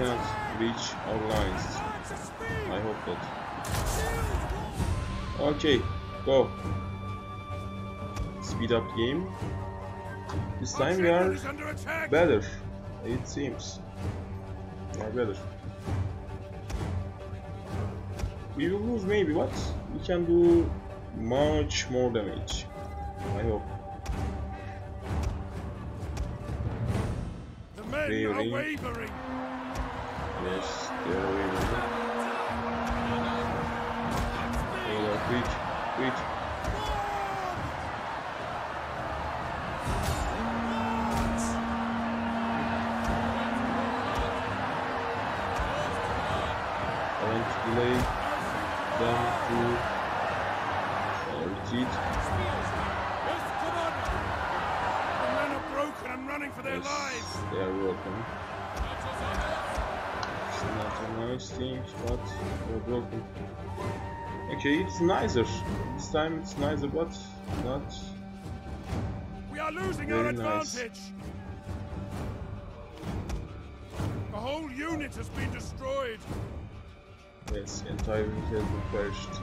[SPEAKER 1] Cannot reach our lines.
[SPEAKER 6] Advance at speed!
[SPEAKER 1] I hope that. Okay, go. Speed up game. This time we are
[SPEAKER 4] Is under attack!
[SPEAKER 1] better. It seems. We are better. We will lose maybe, but we can do much more damage. I hope.
[SPEAKER 4] The men are wavering!
[SPEAKER 1] Waving. They are quick, quick. It's nicer. This time it's nicer, but not.
[SPEAKER 4] We are losing
[SPEAKER 1] Very
[SPEAKER 4] our
[SPEAKER 1] nice.
[SPEAKER 4] advantage! The whole unit has been destroyed!
[SPEAKER 1] Yes, entire unit has been perished.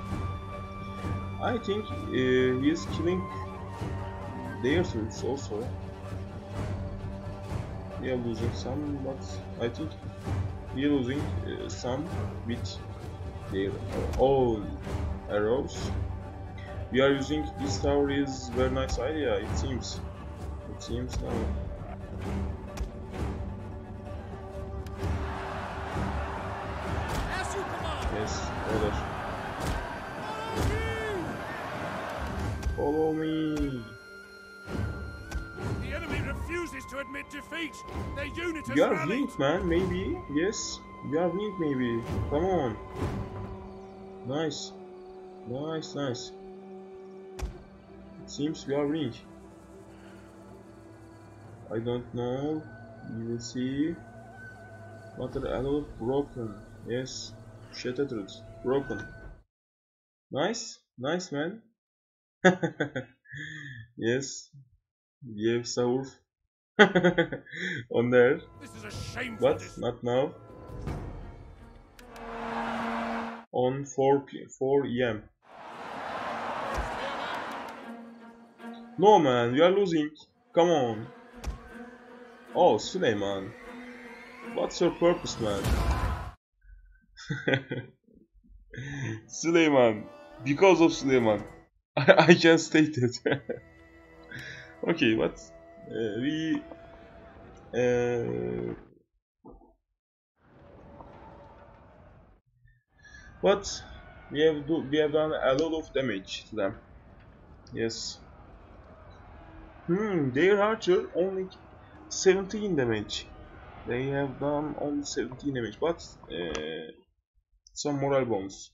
[SPEAKER 1] I think uh, he is killing their troops also. We are losing some, but I think we are losing uh, some with their all arrows. We are using this tower is very nice idea. It seems. It seems now.
[SPEAKER 6] As you command!
[SPEAKER 1] Yes, order. Follow me.
[SPEAKER 4] The enemy refuses to admit defeat! Their unit has
[SPEAKER 1] You are
[SPEAKER 4] rallied!
[SPEAKER 1] weak, man. Maybe. Yes. You are weak, maybe. Come on. Nice. Nice, nice. It seems we are weak. I don't know. You will see. What are a lot broken. Yes. Shattered. Broken. Nice. Nice, man. yes. We have Saur on there.
[SPEAKER 4] This is a shameful
[SPEAKER 1] But not now. On 4 p 4 em. No man, we are losing. Come on. Oh, Suleiman. What's your purpose, man? Suleiman. Because of Suleiman. I, I can state it. okay, what? Uh, we uh, we have do we have done a lot of damage to them. Yes. Hmm, their archer only 17 damage. They have done only 17 damage, but uh, some moral bonus.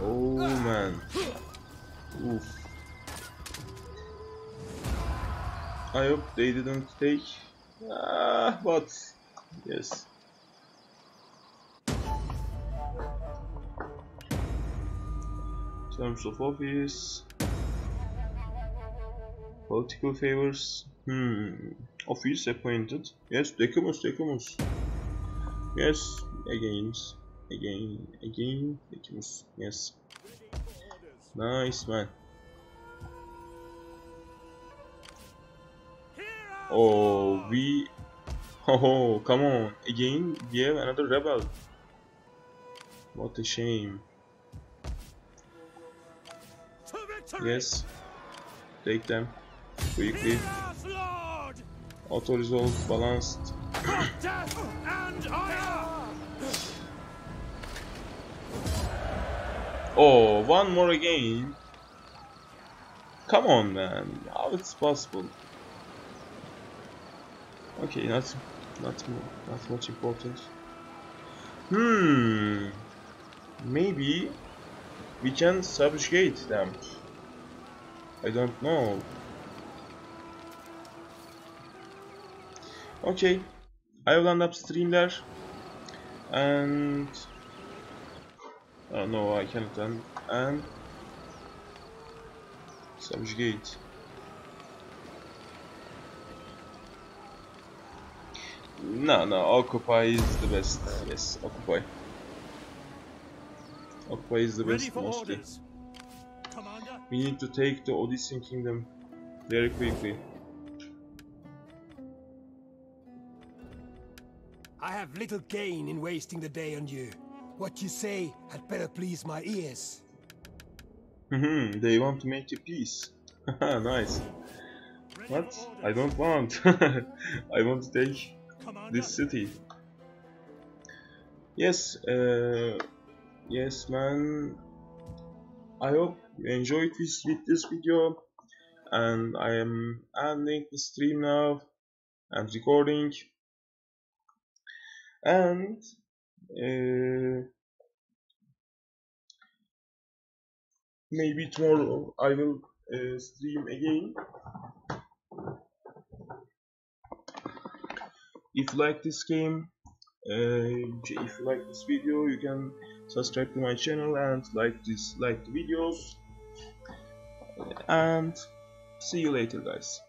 [SPEAKER 1] Oh man. Oof. I hope they didn't take. Ah, but yes. Terms of office. Political favors. Hmm. Office appointed. Yes, Decumus, Decumus. Yes, again, again, again, Decumus. Yes. Nice man. Oh, we. Oh, come on. Again, we have another rebel. What a shame. Yes. Take them. Quickly. Auto resolve balanced. Oh, one more again. Come on, man. How it's possible? Okay, not not more, not much important. Hmm. Maybe we can subjugate them. I don't know. Okay, I will end up stream there, and oh no, I cannot end and subjugate. No, no, occupy is the best. Yes, occupy. Occupy is the best mostly.
[SPEAKER 2] orders.
[SPEAKER 1] We need to take the Odrysian kingdom very quickly.
[SPEAKER 10] I have little gain in wasting the day on you. What you say had better please my ears.
[SPEAKER 1] Hmm, they want to make a peace. Haha, nice. What? I don't want. I want to take this city. Yes, uh, yes, man. I hope you enjoyed this with this video, and I am ending the stream now and recording. And uh, maybe tomorrow I will uh, stream again. If you like this game, uh, if you like this video, you can subscribe to my channel and like this, like the videos. And see you later, guys.